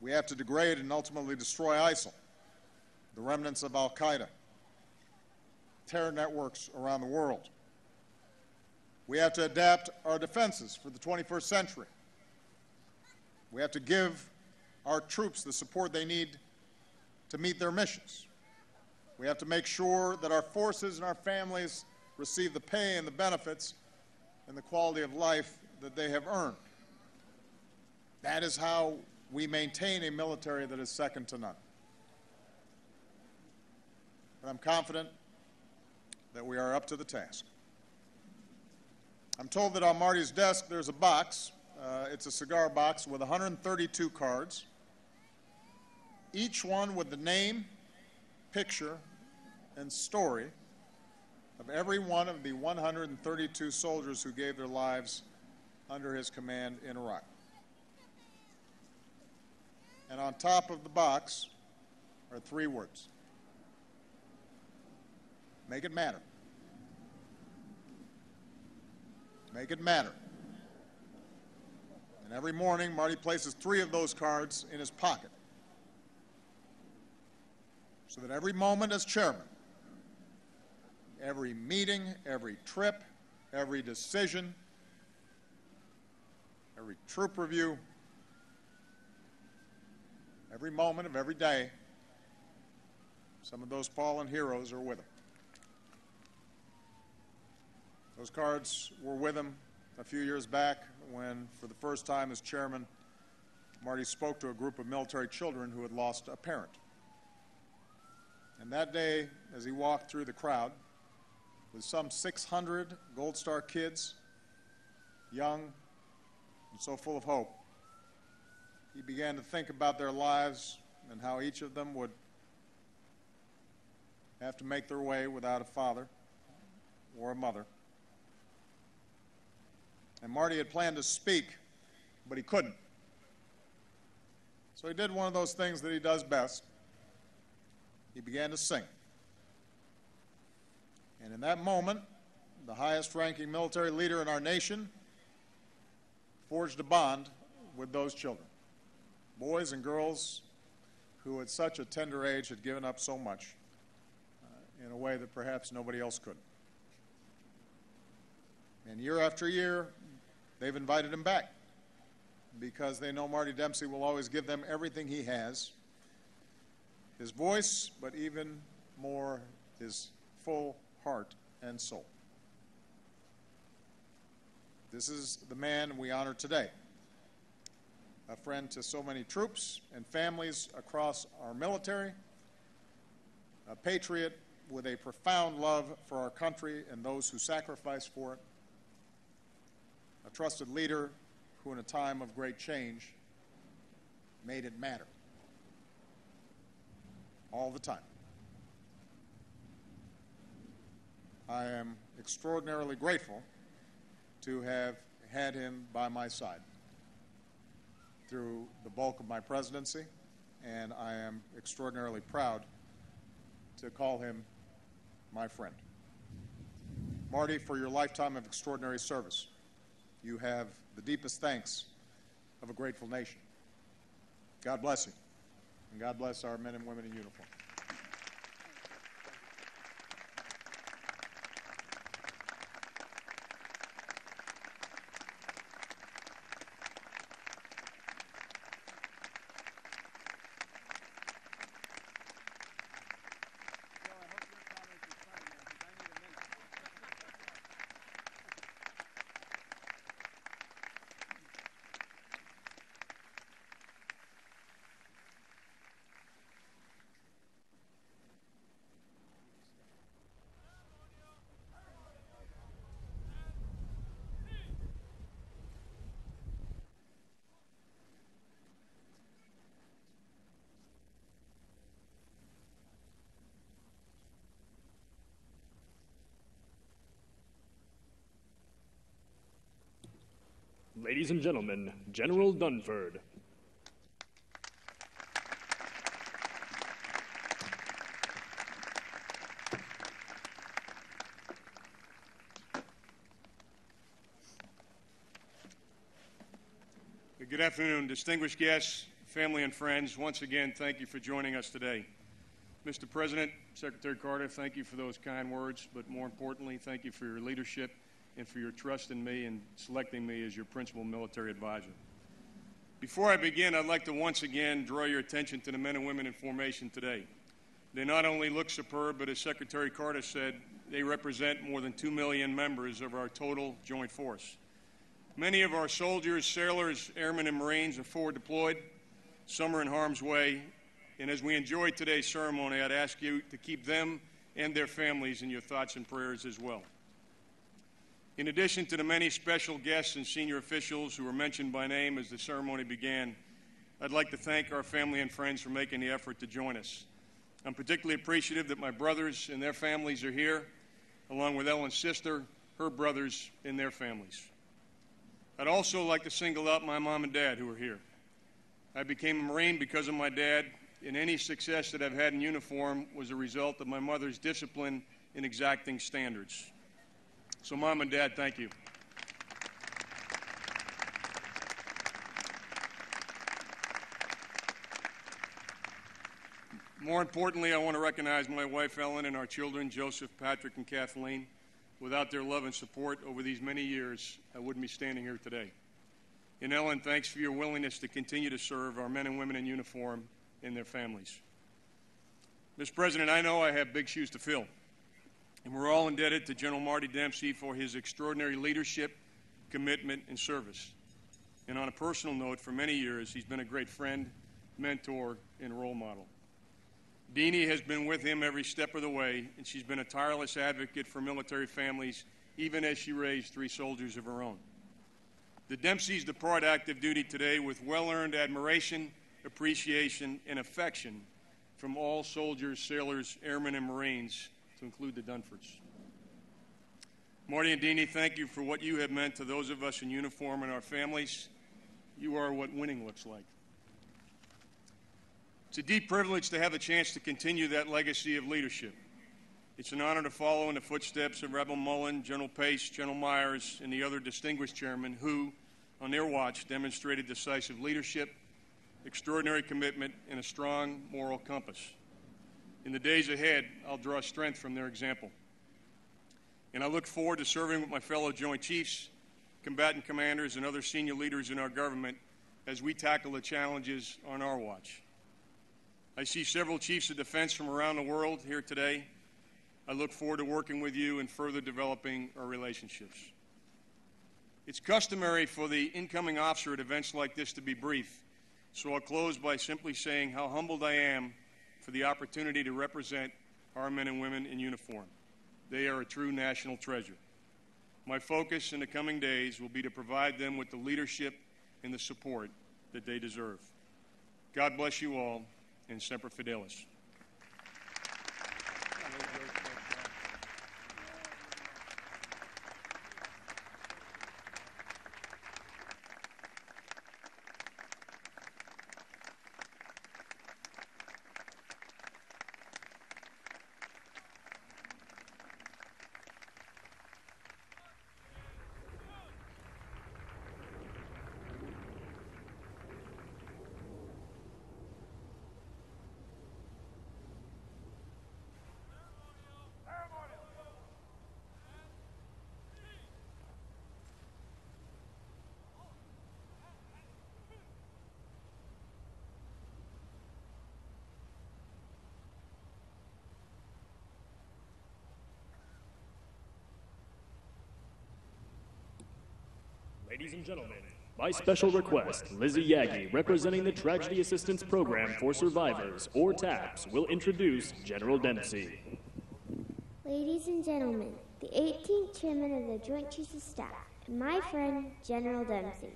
We have to degrade and ultimately destroy ISIL, the remnants of Al Qaeda, terror networks around the world. We have to adapt our defenses for the 21st century. We have to give our troops the support they need to meet their missions. We have to make sure that our forces and our families receive the pay and the benefits and the quality of life that they have earned. That is how we maintain a military that is second to none. But I'm confident that we are up to the task. I'm told that on Marty's desk there's a box. Uh, it's a cigar box with 132 cards each one with the name, picture, and story of every one of the 132 soldiers who gave their lives under his command in Iraq. And on top of the box are three words Make it matter. Make it matter. And every morning, Marty places three of those cards in his pocket. So that every moment as chairman, every meeting, every trip, every decision, every troop review, every moment of every day. Some of those fallen heroes are with him. Those cards were with him a few years back when, for the first time as chairman, Marty spoke to a group of military children who had lost a parent. And that day, as he walked through the crowd with some 600 Gold Star kids, young and so full of hope, he began to think about their lives and how each of them would have to make their way without a father or a mother. And Marty had planned to speak, but he couldn't. So he did one of those things that he does best. He began to sing. And in that moment, the highest ranking military leader in our nation forged a bond with those children, boys and girls who at such a tender age had given up so much uh, in a way that perhaps nobody else could. And year after year, they've invited him back because they know Marty Dempsey will always give them everything he has his voice, but even more his full heart and soul. This is the man we honor today, a friend to so many troops and families across our military, a patriot with a profound love for our country and those who sacrifice for it, a trusted leader who, in a time of great change, made it matter all the time. I am extraordinarily grateful to have had him by my side through the bulk of my presidency, and I am extraordinarily proud to call him my friend. Marty, for your lifetime of extraordinary service, you have the deepest thanks of a grateful nation. God bless you, and God bless our men and women in uniform. Ladies and gentlemen, General Dunford. Good afternoon, distinguished guests, family, and friends. Once again, thank you for joining us today. Mr. President, Secretary Carter, thank you for those kind words, but more importantly, thank you for your leadership and for your trust in me and selecting me as your principal military advisor. Before I begin, I'd like to once again draw your attention to the men and women in formation today. They not only look superb, but as Secretary Carter said, they represent more than 2 million members of our total joint force. Many of our soldiers, sailors, airmen, and Marines are forward deployed. Some are in harm's way. And as we enjoy today's ceremony, I'd ask you to keep them and their families in your thoughts and prayers as well. In addition to the many special guests and senior officials who were mentioned by name as the ceremony began, I'd like to thank our family and friends for making the effort to join us. I'm particularly appreciative that my brothers and their families are here, along with Ellen's sister, her brothers, and their families. I'd also like to single out my mom and dad who are here. I became a Marine because of my dad, and any success that I've had in uniform was a result of my mother's discipline and exacting standards. So, mom and dad, thank you. More importantly, I want to recognize my wife Ellen and our children, Joseph, Patrick, and Kathleen. Without their love and support over these many years, I wouldn't be standing here today. And Ellen, thanks for your willingness to continue to serve our men and women in uniform and their families. Mr. President, I know I have big shoes to fill, and we're all indebted to General Marty Dempsey for his extraordinary leadership, commitment, and service. And on a personal note, for many years, he's been a great friend, mentor, and role model. Deanie has been with him every step of the way, and she's been a tireless advocate for military families, even as she raised three soldiers of her own. The Dempseys depart active duty today with well earned admiration, appreciation, and affection from all soldiers, sailors, airmen, and Marines, to include the Dunfords. Marty and Deanie, thank you for what you have meant to those of us in uniform and our families. You are what winning looks like. It's a deep privilege to have the chance to continue that legacy of leadership. It's an honor to follow in the footsteps of Admiral Mullen, General Pace, General Myers, and the other distinguished chairmen who, on their watch, demonstrated decisive leadership, extraordinary commitment, and a strong moral compass. In the days ahead, I'll draw strength from their example. And I look forward to serving with my fellow Joint Chiefs, combatant commanders, and other senior leaders in our government as we tackle the challenges on our watch. I see several chiefs of defense from around the world here today. I look forward to working with you and further developing our relationships. It's customary for the incoming officer at events like this to be brief, so I'll close by simply saying how humbled I am for the opportunity to represent our men and women in uniform. They are a true national treasure. My focus in the coming days will be to provide them with the leadership and the support that they deserve. God bless you all and Semper Fidelis. Ladies and gentlemen, by special request, Lizzie Yagi, representing the Tragedy Assistance Program for Survivors, or TAPS, will introduce General Dempsey. Ladies and gentlemen, the 18th Chairman of the Joint Chiefs of Staff, and my friend, General Dempsey.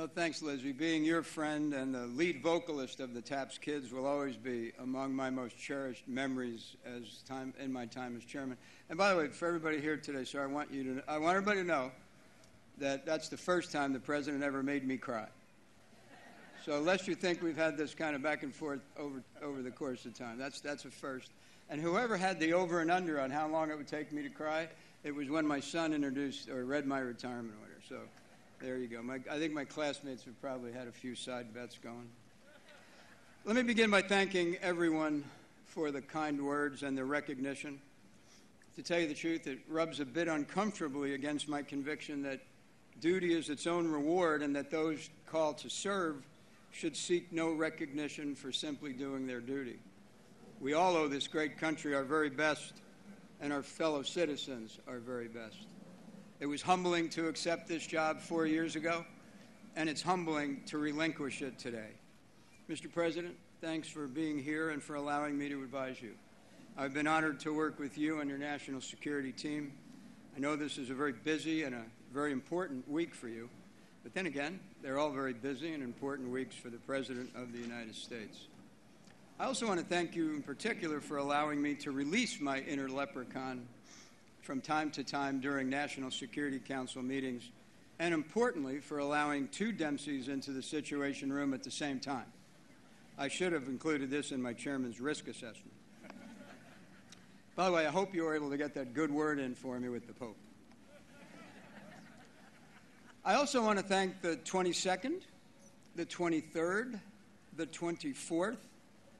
Oh, thanks, Lizzie. Being your friend and the lead vocalist of the Taps Kids will always be among my most cherished memories as time in my time as chairman. And by the way, for everybody here today, sir, I want you to I want everybody to know that that's the first time the president ever made me cry. So unless you think we've had this kind of back and forth over over the course of time, that's that's a first. And whoever had the over and under on how long it would take me to cry, it was when my son introduced or read my retirement order. So there you go. My, I think my classmates have probably had a few side bets going. Let me begin by thanking everyone for the kind words and the recognition. To tell you the truth, it rubs a bit uncomfortably against my conviction that duty is its own reward and that those called to serve should seek no recognition for simply doing their duty. We all owe this great country our very best, and our fellow citizens our very best. It was humbling to accept this job four years ago, and it's humbling to relinquish it today. Mr. President, thanks for being here and for allowing me to advise you. I've been honored to work with you and your national security team. I know this is a very busy and a very important week for you, but then again, they're all very busy and important weeks for the President of the United States. I also want to thank you in particular for allowing me to release my inner leprechaun from time to time during National Security Council meetings, and importantly, for allowing two Dempseys into the Situation Room at the same time. I should have included this in my chairman's risk assessment. By the way, I hope you were able to get that good word in for me with the Pope. I also want to thank the 22nd, the 23rd, the 24th,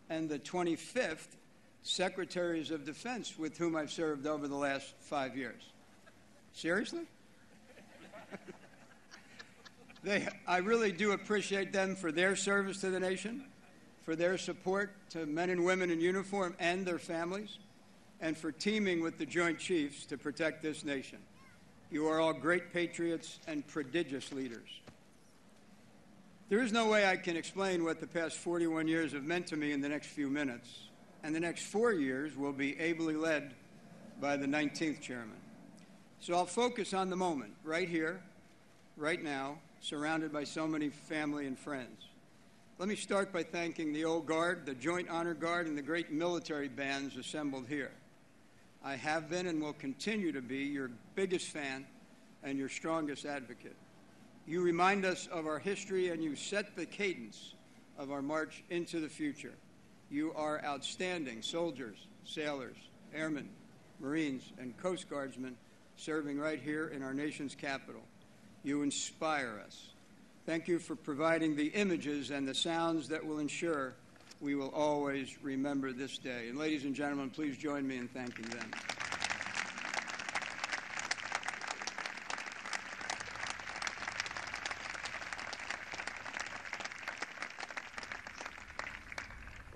and the 25th Secretaries of Defense with whom I've served over the last five years. Seriously? they, I really do appreciate them for their service to the nation, for their support to men and women in uniform and their families, and for teaming with the Joint Chiefs to protect this nation. You are all great patriots and prodigious leaders. There is no way I can explain what the past 41 years have meant to me in the next few minutes, and the next four years will be ably led by the 19th chairman. So I'll focus on the moment, right here, right now, surrounded by so many family and friends. Let me start by thanking the Old Guard, the Joint Honor Guard, and the great military bands assembled here. I have been and will continue to be your biggest fan and your strongest advocate. You remind us of our history and you set the cadence of our march into the future. You are outstanding soldiers, sailors, airmen, Marines, and Coast Guardsmen serving right here in our nation's capital. You inspire us. Thank you for providing the images and the sounds that will ensure we will always remember this day. And ladies and gentlemen, please join me in thanking them.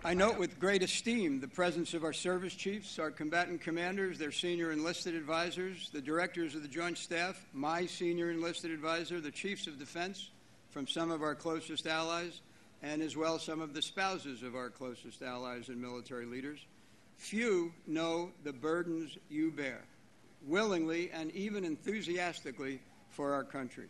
I note with great esteem the presence of our service chiefs, our combatant commanders, their senior enlisted advisors, the directors of the Joint Staff, my senior enlisted advisor, the chiefs of defense from some of our closest allies, and as well some of the spouses of our closest allies and military leaders. Few know the burdens you bear, willingly and even enthusiastically, for our countries.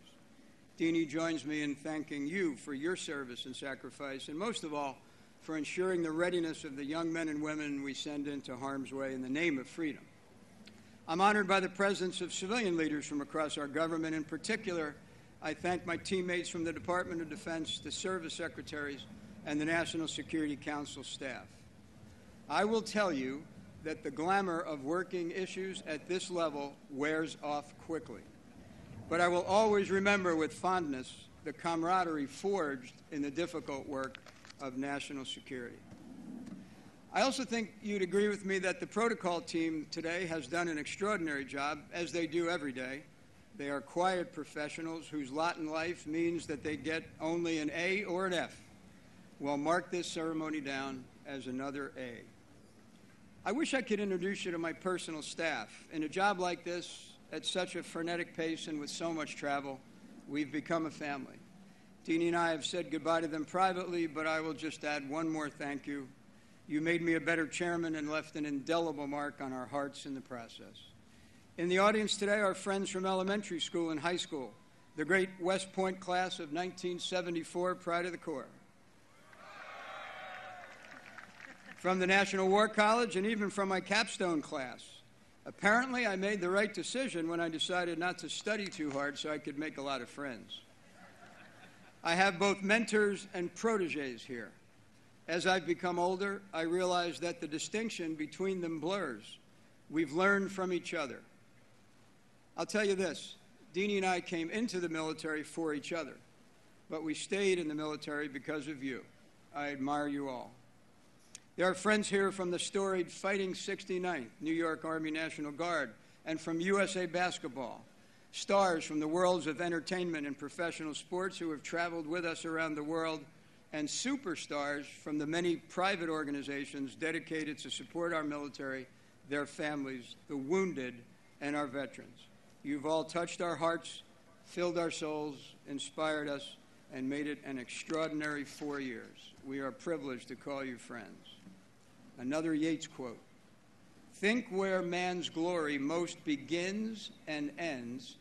Deanie joins me in thanking you for your service and sacrifice, and most of all, for ensuring the readiness of the young men and women we send into harm's way in the name of freedom. I'm honored by the presence of civilian leaders from across our government. In particular, I thank my teammates from the Department of Defense, the service secretaries, and the National Security Council staff. I will tell you that the glamour of working issues at this level wears off quickly. But I will always remember with fondness the camaraderie forged in the difficult work of national security. I also think you'd agree with me that the protocol team today has done an extraordinary job, as they do every day. They are quiet professionals whose lot in life means that they get only an A or an F. Well, mark this ceremony down as another A. I wish I could introduce you to my personal staff. In a job like this, at such a frenetic pace and with so much travel, we've become a family. Deanie and I have said goodbye to them privately, but I will just add one more thank you. You made me a better chairman and left an indelible mark on our hearts in the process. In the audience today are friends from elementary school and high school, the great West Point class of 1974, Pride of the Corps. From the National War College and even from my capstone class. Apparently, I made the right decision when I decided not to study too hard so I could make a lot of friends. I have both mentors and proteges here. As I've become older, I realize that the distinction between them blurs. We've learned from each other. I'll tell you this Deanie and I came into the military for each other, but we stayed in the military because of you. I admire you all. There are friends here from the storied Fighting 69th New York Army National Guard and from USA Basketball stars from the worlds of entertainment and professional sports who have traveled with us around the world, and superstars from the many private organizations dedicated to support our military, their families, the wounded, and our veterans. You've all touched our hearts, filled our souls, inspired us, and made it an extraordinary four years. We are privileged to call you friends. Another Yeats quote Think where man's glory most begins and ends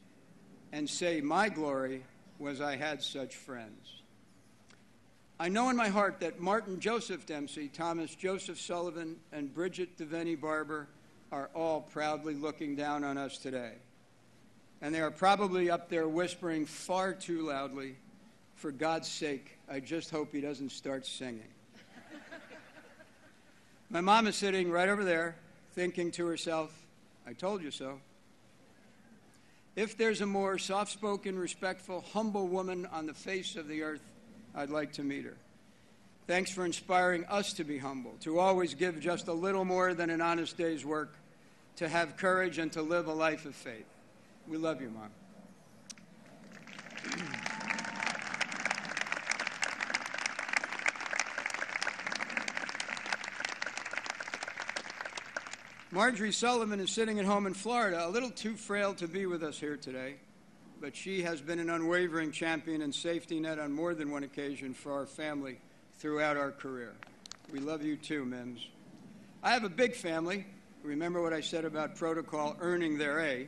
and say, My glory was I had such friends. I know in my heart that Martin Joseph Dempsey, Thomas Joseph Sullivan, and Bridget Devaney Barber are all proudly looking down on us today. And they are probably up there whispering far too loudly, For God's sake, I just hope he doesn't start singing. My mom is sitting right over there, thinking to herself, I told you so. If there's a more soft spoken, respectful, humble woman on the face of the earth, I'd like to meet her. Thanks for inspiring us to be humble, to always give just a little more than an honest day's work, to have courage, and to live a life of faith. We love you, Mom. Marjorie Sullivan is sitting at home in Florida, a little too frail to be with us here today, but she has been an unwavering champion and safety net on more than one occasion for our family throughout our career. We love you too, Mims. I have a big family. Remember what I said about protocol earning their A.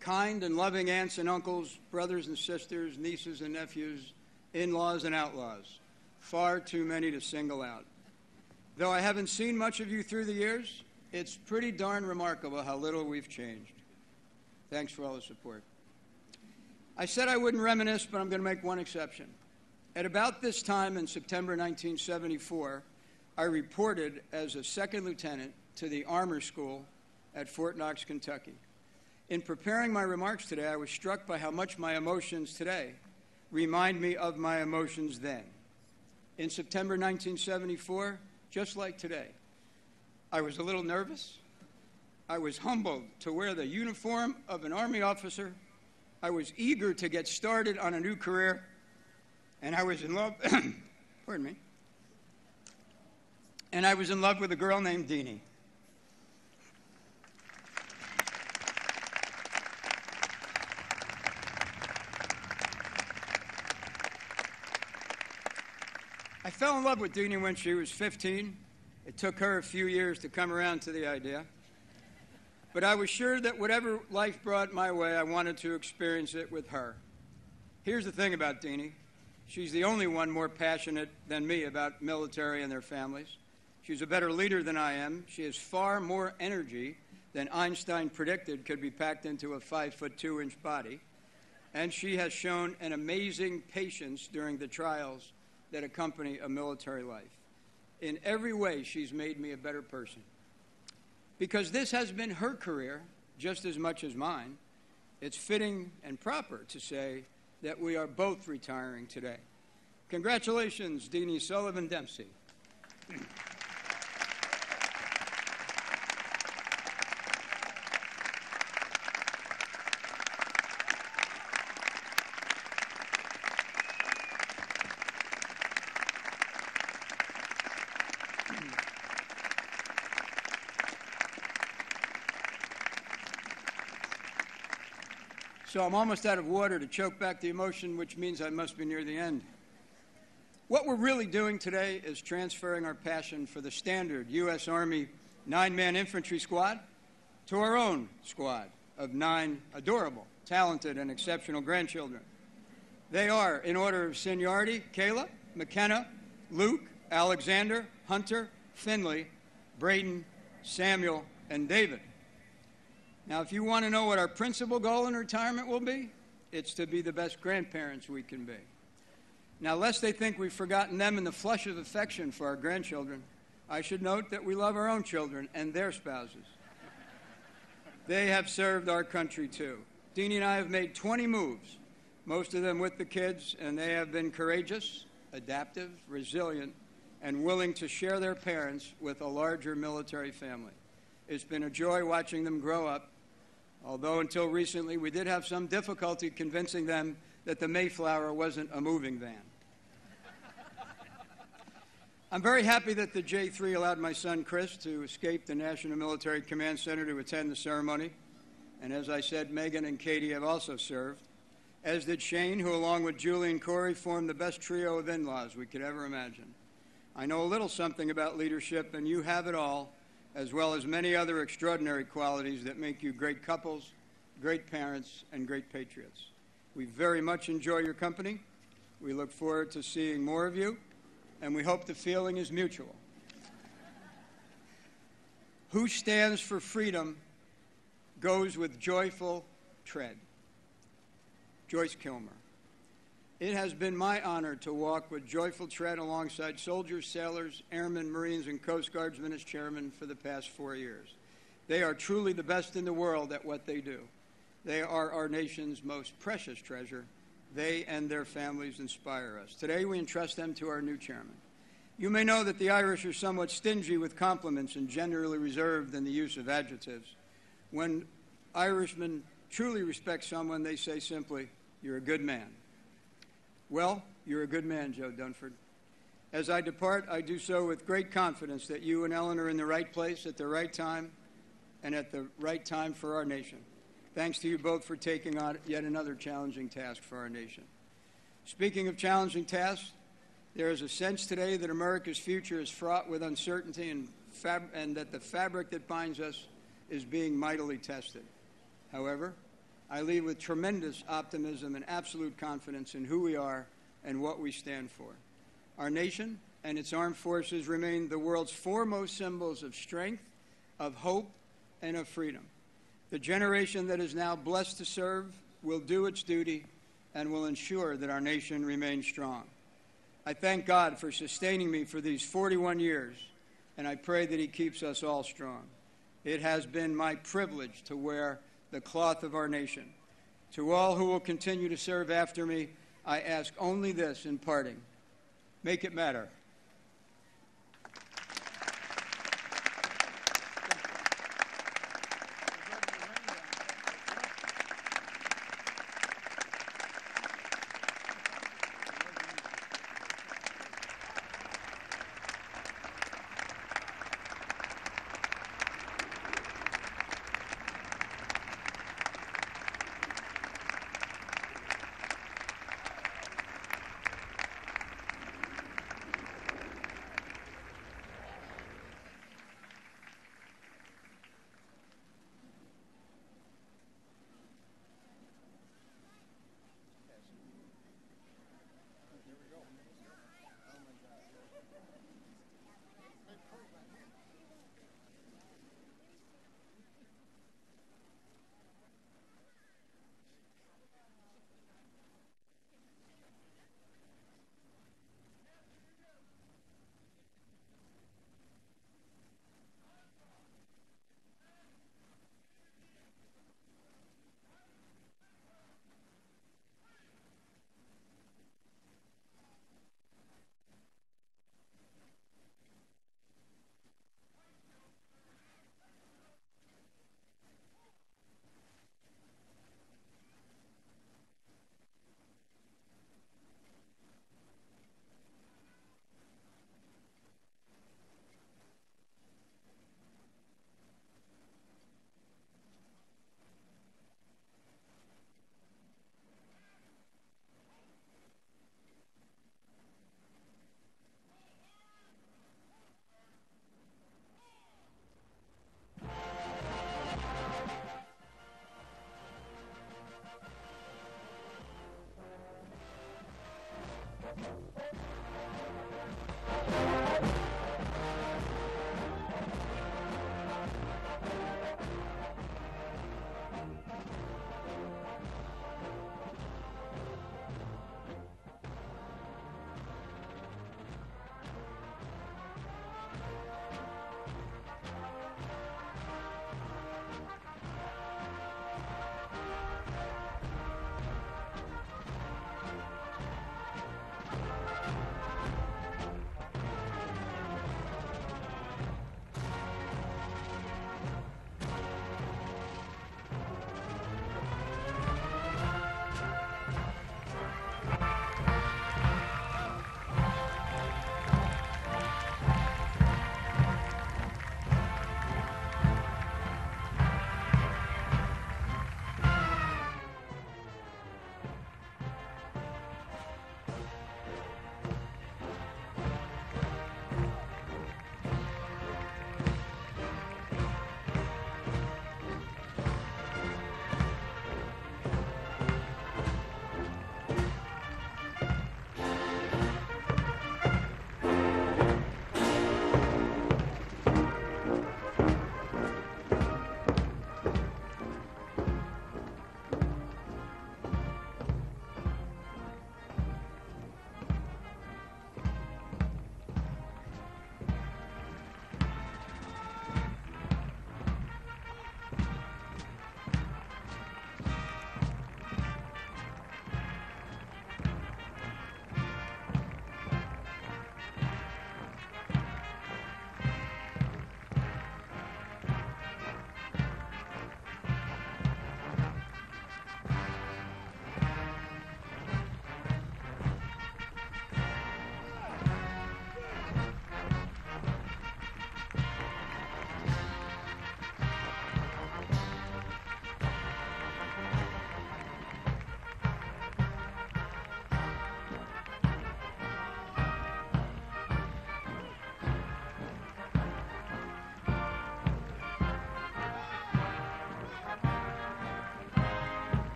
Kind and loving aunts and uncles, brothers and sisters, nieces and nephews, in laws and outlaws. Far too many to single out. Though I haven't seen much of you through the years, it's pretty darn remarkable how little we've changed. Thanks for all the support. I said I wouldn't reminisce, but I'm going to make one exception. At about this time in September 1974, I reported as a second lieutenant to the Armor School at Fort Knox, Kentucky. In preparing my remarks today, I was struck by how much my emotions today remind me of my emotions then. In September 1974, just like today, I was a little nervous. I was humbled to wear the uniform of an Army officer. I was eager to get started on a new career. And I was in love, pardon me, and I was in love with a girl named Deanie. I fell in love with Deanie when she was 15. It took her a few years to come around to the idea. But I was sure that whatever life brought my way, I wanted to experience it with her. Here's the thing about Deanie she's the only one more passionate than me about military and their families. She's a better leader than I am. She has far more energy than Einstein predicted could be packed into a five foot two inch body. And she has shown an amazing patience during the trials that accompany a military life. In every way, she's made me a better person. Because this has been her career just as much as mine, it's fitting and proper to say that we are both retiring today. Congratulations, Deanie Sullivan Dempsey. So I'm almost out of water to choke back the emotion, which means I must be near the end. What we're really doing today is transferring our passion for the standard U.S. Army nine man infantry squad to our own squad of nine adorable, talented, and exceptional grandchildren. They are, in order of seniority, Kayla, McKenna, Luke, Alexander, Hunter, Finley, Braden, Samuel, and David. Now, if you want to know what our principal goal in retirement will be, it's to be the best grandparents we can be. Now, lest they think we've forgotten them in the flush of affection for our grandchildren, I should note that we love our own children and their spouses. they have served our country too. Deanie and I have made 20 moves, most of them with the kids, and they have been courageous, adaptive, resilient, and willing to share their parents with a larger military family. It's been a joy watching them grow up although until recently we did have some difficulty convincing them that the Mayflower wasn't a moving van. I'm very happy that the J3 allowed my son Chris to escape the National Military Command Center to attend the ceremony. And as I said, Megan and Katie have also served, as did Shane, who, along with Julie and Corey, formed the best trio of in laws we could ever imagine. I know a little something about leadership, and you have it all as well as many other extraordinary qualities that make you great couples, great parents, and great patriots. We very much enjoy your company. We look forward to seeing more of you, and we hope the feeling is mutual. Who stands for freedom goes with joyful tread. Joyce Kilmer. It has been my honor to walk with joyful tread alongside soldiers, sailors, airmen, Marines, and Coast Guardsmen as chairman for the past four years. They are truly the best in the world at what they do. They are our nation's most precious treasure. They and their families inspire us. Today, we entrust them to our new chairman. You may know that the Irish are somewhat stingy with compliments and generally reserved in the use of adjectives. When Irishmen truly respect someone, they say simply, You're a good man. Well, you're a good man, Joe Dunford. As I depart, I do so with great confidence that you and Ellen are in the right place at the right time and at the right time for our nation. Thanks to you both for taking on yet another challenging task for our nation. Speaking of challenging tasks, there is a sense today that America's future is fraught with uncertainty and, and that the fabric that binds us is being mightily tested. However, I leave with tremendous optimism and absolute confidence in who we are and what we stand for. Our nation and its armed forces remain the world's foremost symbols of strength, of hope, and of freedom. The generation that is now blessed to serve will do its duty and will ensure that our nation remains strong. I thank God for sustaining me for these 41 years, and I pray that He keeps us all strong. It has been my privilege to wear the cloth of our nation. To all who will continue to serve after me, I ask only this in parting make it matter.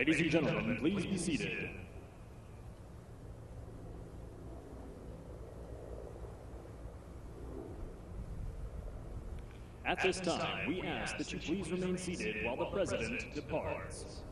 Ladies and gentlemen, please be seated. At this time, we ask that you please remain seated while the President departs.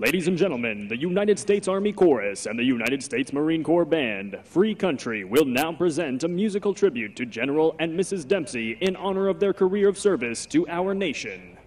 Ladies and gentlemen, the United States Army Chorus and the United States Marine Corps Band, Free Country, will now present a musical tribute to General and Mrs. Dempsey in honor of their career of service to our nation.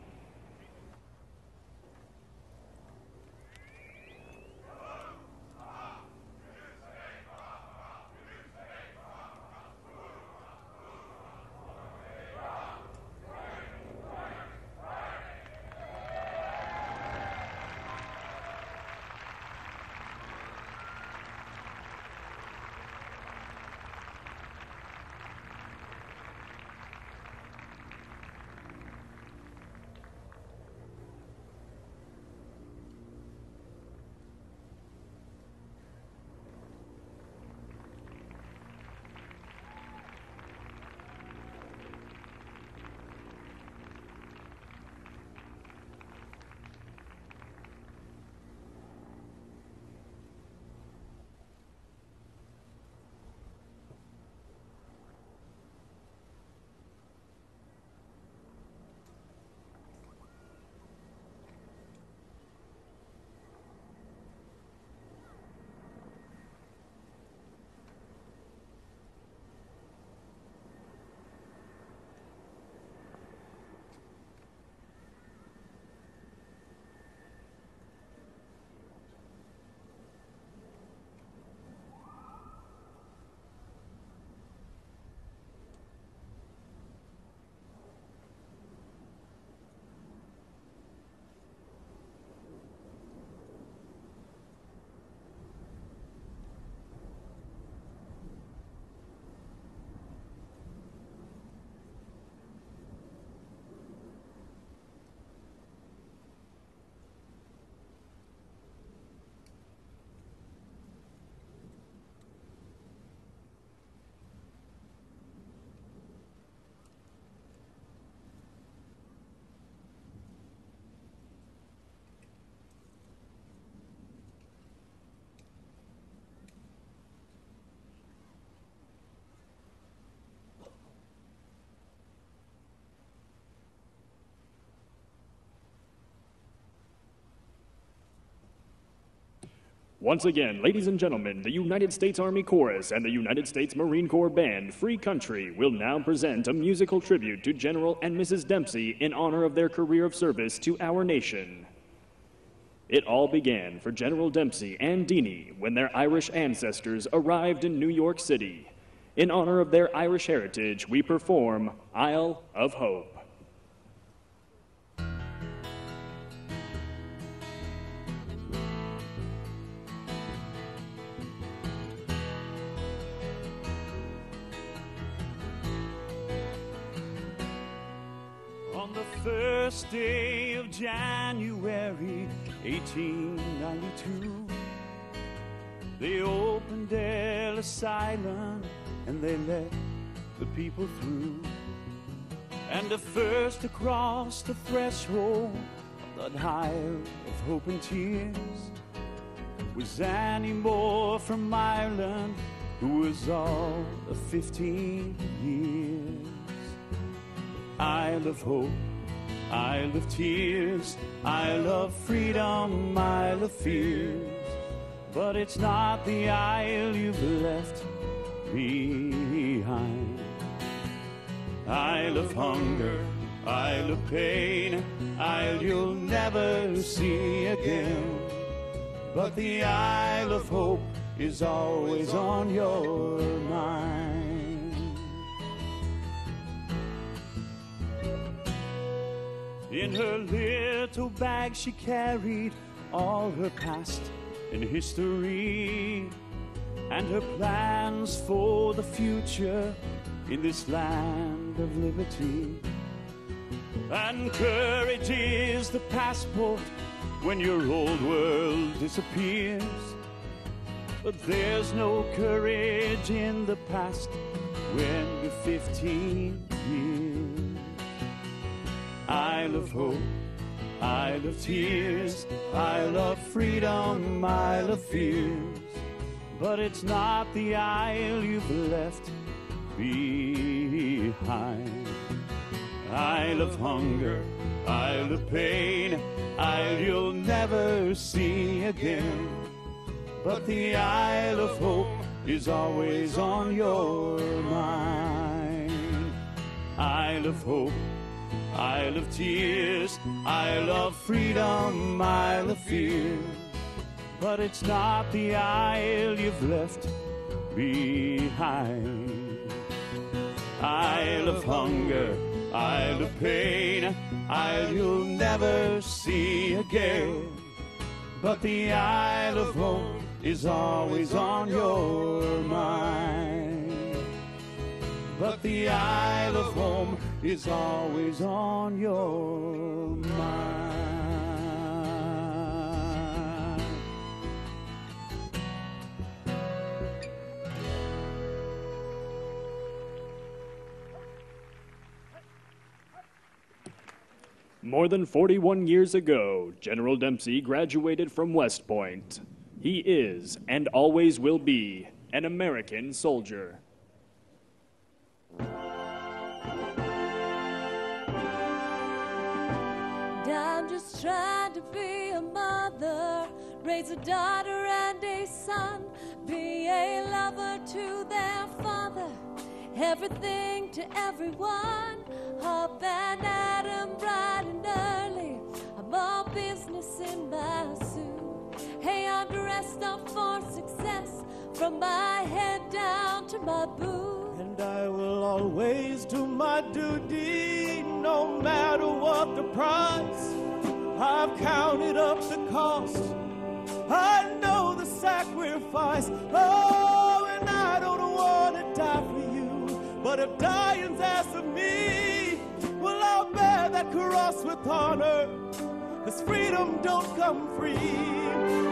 Once again, ladies and gentlemen, the United States Army Chorus and the United States Marine Corps Band, Free Country, will now present a musical tribute to General and Mrs. Dempsey in honor of their career of service to our nation. It all began for General Dempsey and Deanie when their Irish ancestors arrived in New York City. In honor of their Irish heritage, we perform Isle of Hope. First day of January 1892, they opened Ellis Island and they let the people through. And the first across the threshold of that Isle of Hope and Tears was Annie Moore from Ireland, who was all of 15 years. Isle of hope, Isle of tears, Isle of freedom, Isle of fears. But it's not the isle you've left behind. Isle of hunger, Isle of pain, Isle you'll never see again. But the Isle of hope is always on your mind. In her little bag, she carried all her past and history and her plans for the future in this land of liberty. And courage is the passport when your old world disappears. But there's no courage in the past when you're 15 years. Isle of hope, Isle of tears, Isle of freedom, Isle of fears. But it's not the isle you've left behind. Isle of hunger, Isle of pain, Isle you'll never see again. But the Isle of hope is always on your mind. Isle of hope, Isle of tears, Isle of freedom, Isle of fear. But it's not the Isle you've left behind. Isle of hunger, Isle of pain, Isle you'll never see again. But the Isle of hope is always on your mind. But the Isle of home is always on your mind. More than 41 years ago, General Dempsey graduated from West Point. He is, and always will be, an American soldier. I'm just trying to be a mother, raise a daughter and a son, be a lover to their father, everything to everyone. Up and at 'em bright and early, I'm all business in my suit. Hey, I'm dressed up for success, from my head down to my boots. I will always do my duty, no matter what the price. I've counted up the cost. I know the sacrifice. Oh, and I don't want to die for you. But if dying's asked of me, well, I'll bear that cross with honor. Cause freedom don't come free.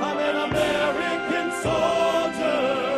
I'm an American soldier,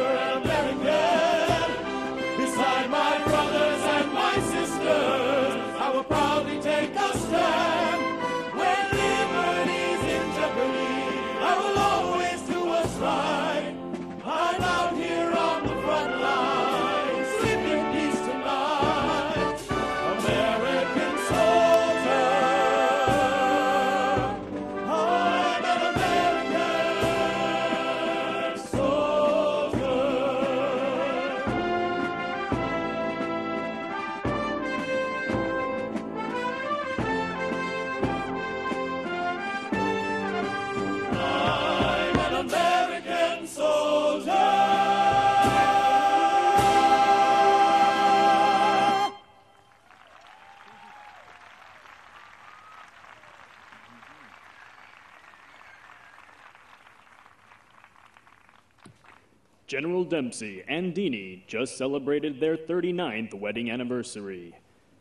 General Dempsey and Deanie just celebrated their 39th wedding anniversary.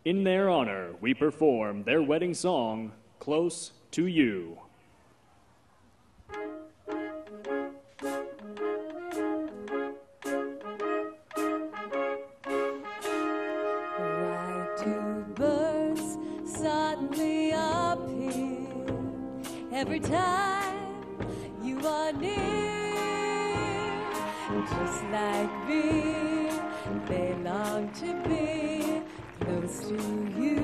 In their honor, we perform their wedding song, Close to You. Every time like me, they long to be close to you.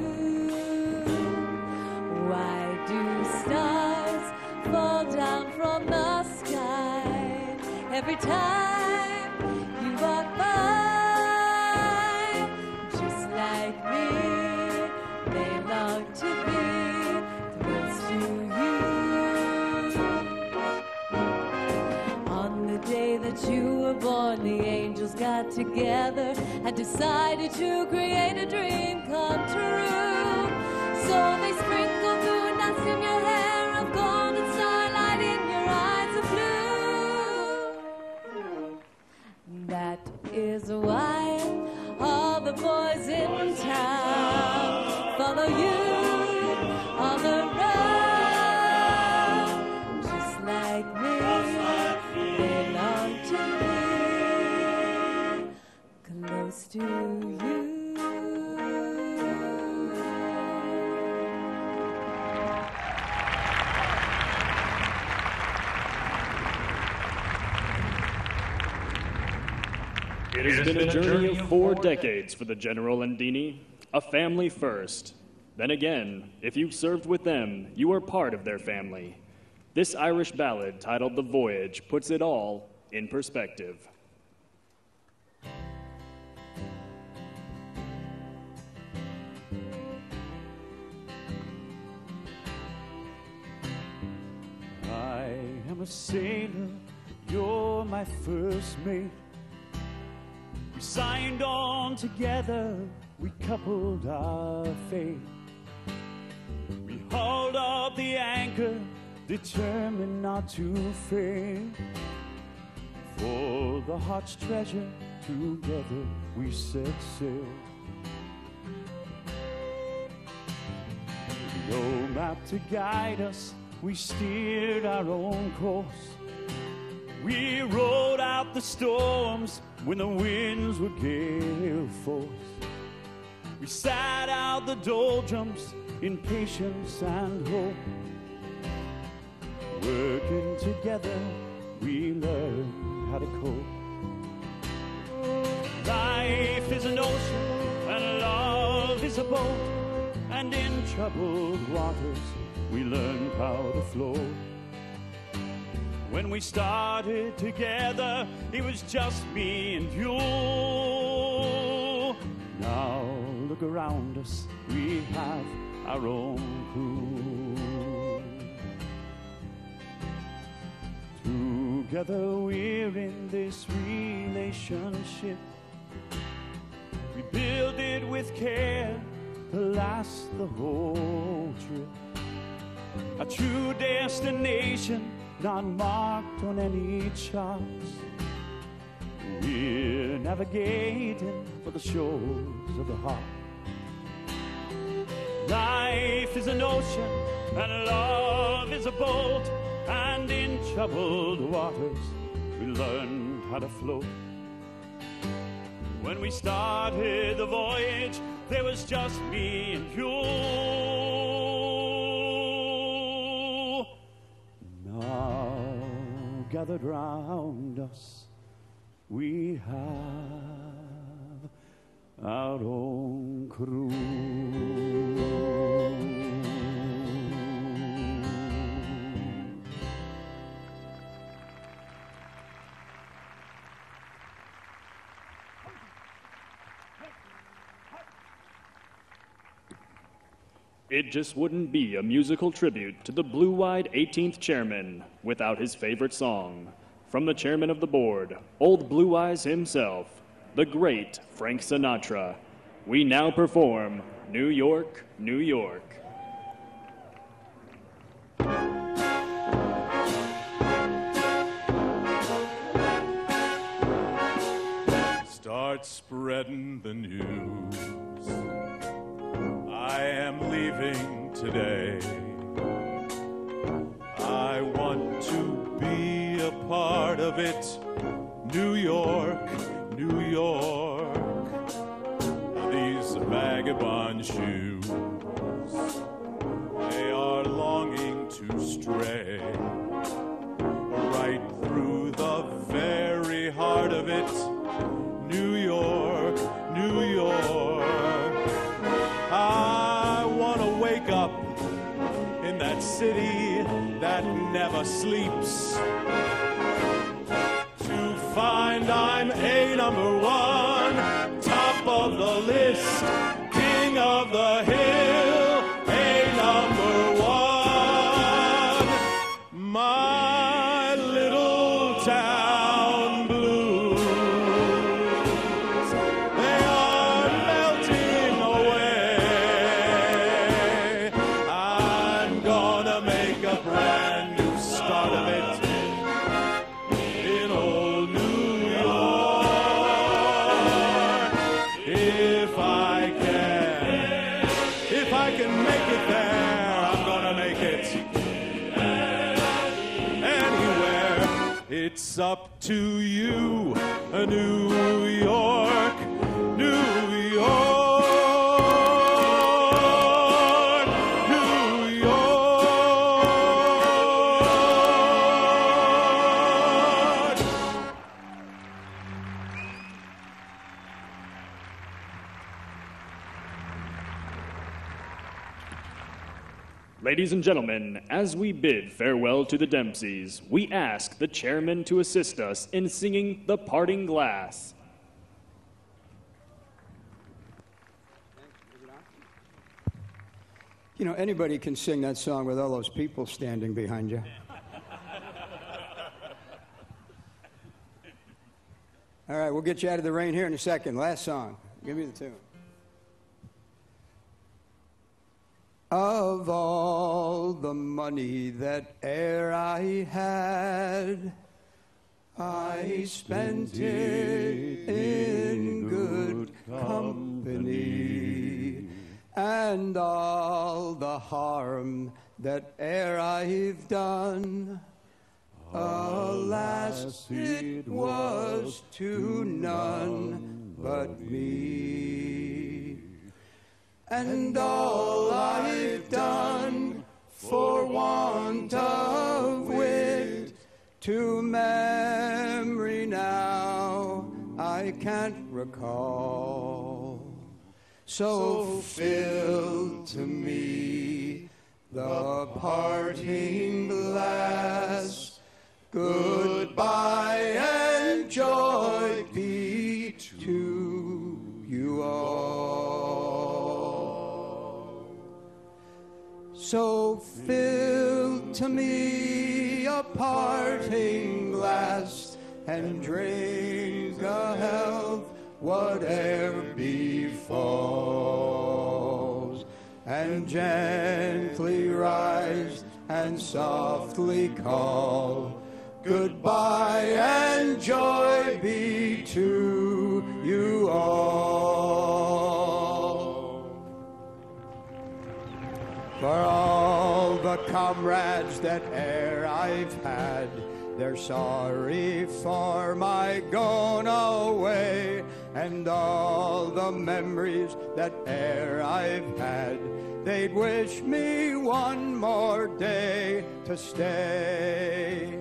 Why do stars fall down from the sky every time got together and decided to create a dream come true. So they sprinkled moon dust in your hair of gold and starlight in your eyes of blue. That is why to you. It has been a journey of four decades for the General and Deanie. A family first. Then again, if you served with them, you are part of their family. This Irish ballad titled The Voyage puts it all in perspective. Sailor, you're my first mate. We signed on together, we coupled our fate. We hauled up the anchor, determined not to fail. For the heart's treasure, together we set sail. No map to guide us, we steered our own course. We rode out the storms when the winds were gale force. We sat out the doldrums in patience and hope. Working together, we learned how to cope. Life is an ocean, and love is a boat. And in troubled waters, we learned how to float. When we started together, it was just me and you. Now look around us, we have our own crew. Together we're in this relationship. We build it with care to last the whole trip. A true destination not marked on any charts. We're navigating for the shores of the heart. Life is an ocean and love is a boat, and in troubled waters we learned how to float. When we started the voyage, there was just me and you. Now, gathered round us, we have our own crew. It just wouldn't be a musical tribute to the blue eyed 18th chairman without his favorite song. From the chairman of the board, Old Blue Eyes himself, the great Frank Sinatra, we now perform New York, New York. Start spreading the news. I am leaving today. I want to be a part of it. New York, New York. These vagabond shoes, they are longing to stray right through the very city that never sleeps. To find I'm a number one, top of the list, king of the hill, Ladies and gentlemen, as we bid farewell to the Dempseys, we ask the chairman to assist us in singing The Parting Glass. You know, anybody can sing that song with all those people standing behind you. All right, we'll get you out of the rain here in a second. Last song. Give me the tune. Of all the money that e'er I had, I spent it in good company, and all the harm that e'er I've done, alas, it was to none but me. And all I've done for want of wit to memory now I can't recall. So fill to me the parting glass. Goodbye and joy So fill to me a parting glass and drink a health, whatever befalls, and gently rise and softly call. Goodbye and joy be to you all. For all the comrades that e'er I've had, they're sorry for my going away, and all the memories that e'er I've had, they'd wish me one more day to stay.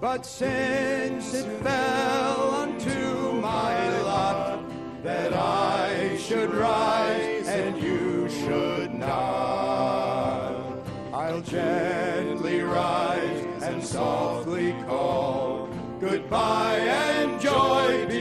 But since it fell unto my lot that I should rise and you should not, I'll gently rise and softly call goodbye and joy be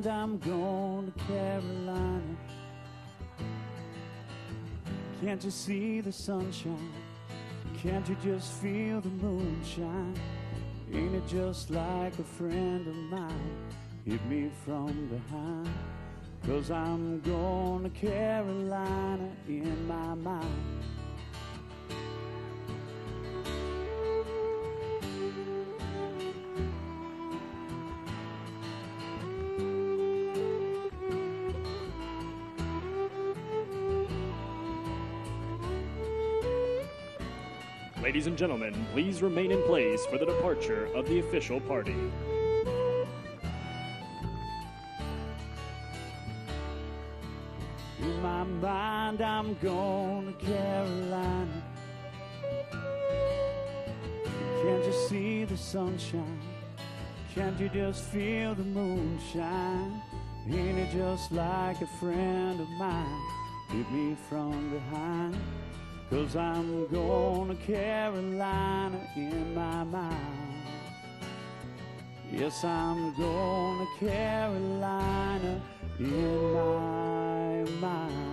mind, I'm going to Carolina. Can't you see the sunshine? Can't you just feel the moonshine? Ain't it just like a friend of mine hit me from behind? Cause I'm going to Carolina in my mind. Ladies and gentlemen, please remain in place for the departure of the official party. In my mind, I'm going to Carolina. Can't you see the sunshine? Can't you just feel the moonshine? Ain't it just like a friend of mine me from behind? Cause I'm going to Carolina in my mind. Yes, I'm going to Carolina in my mind.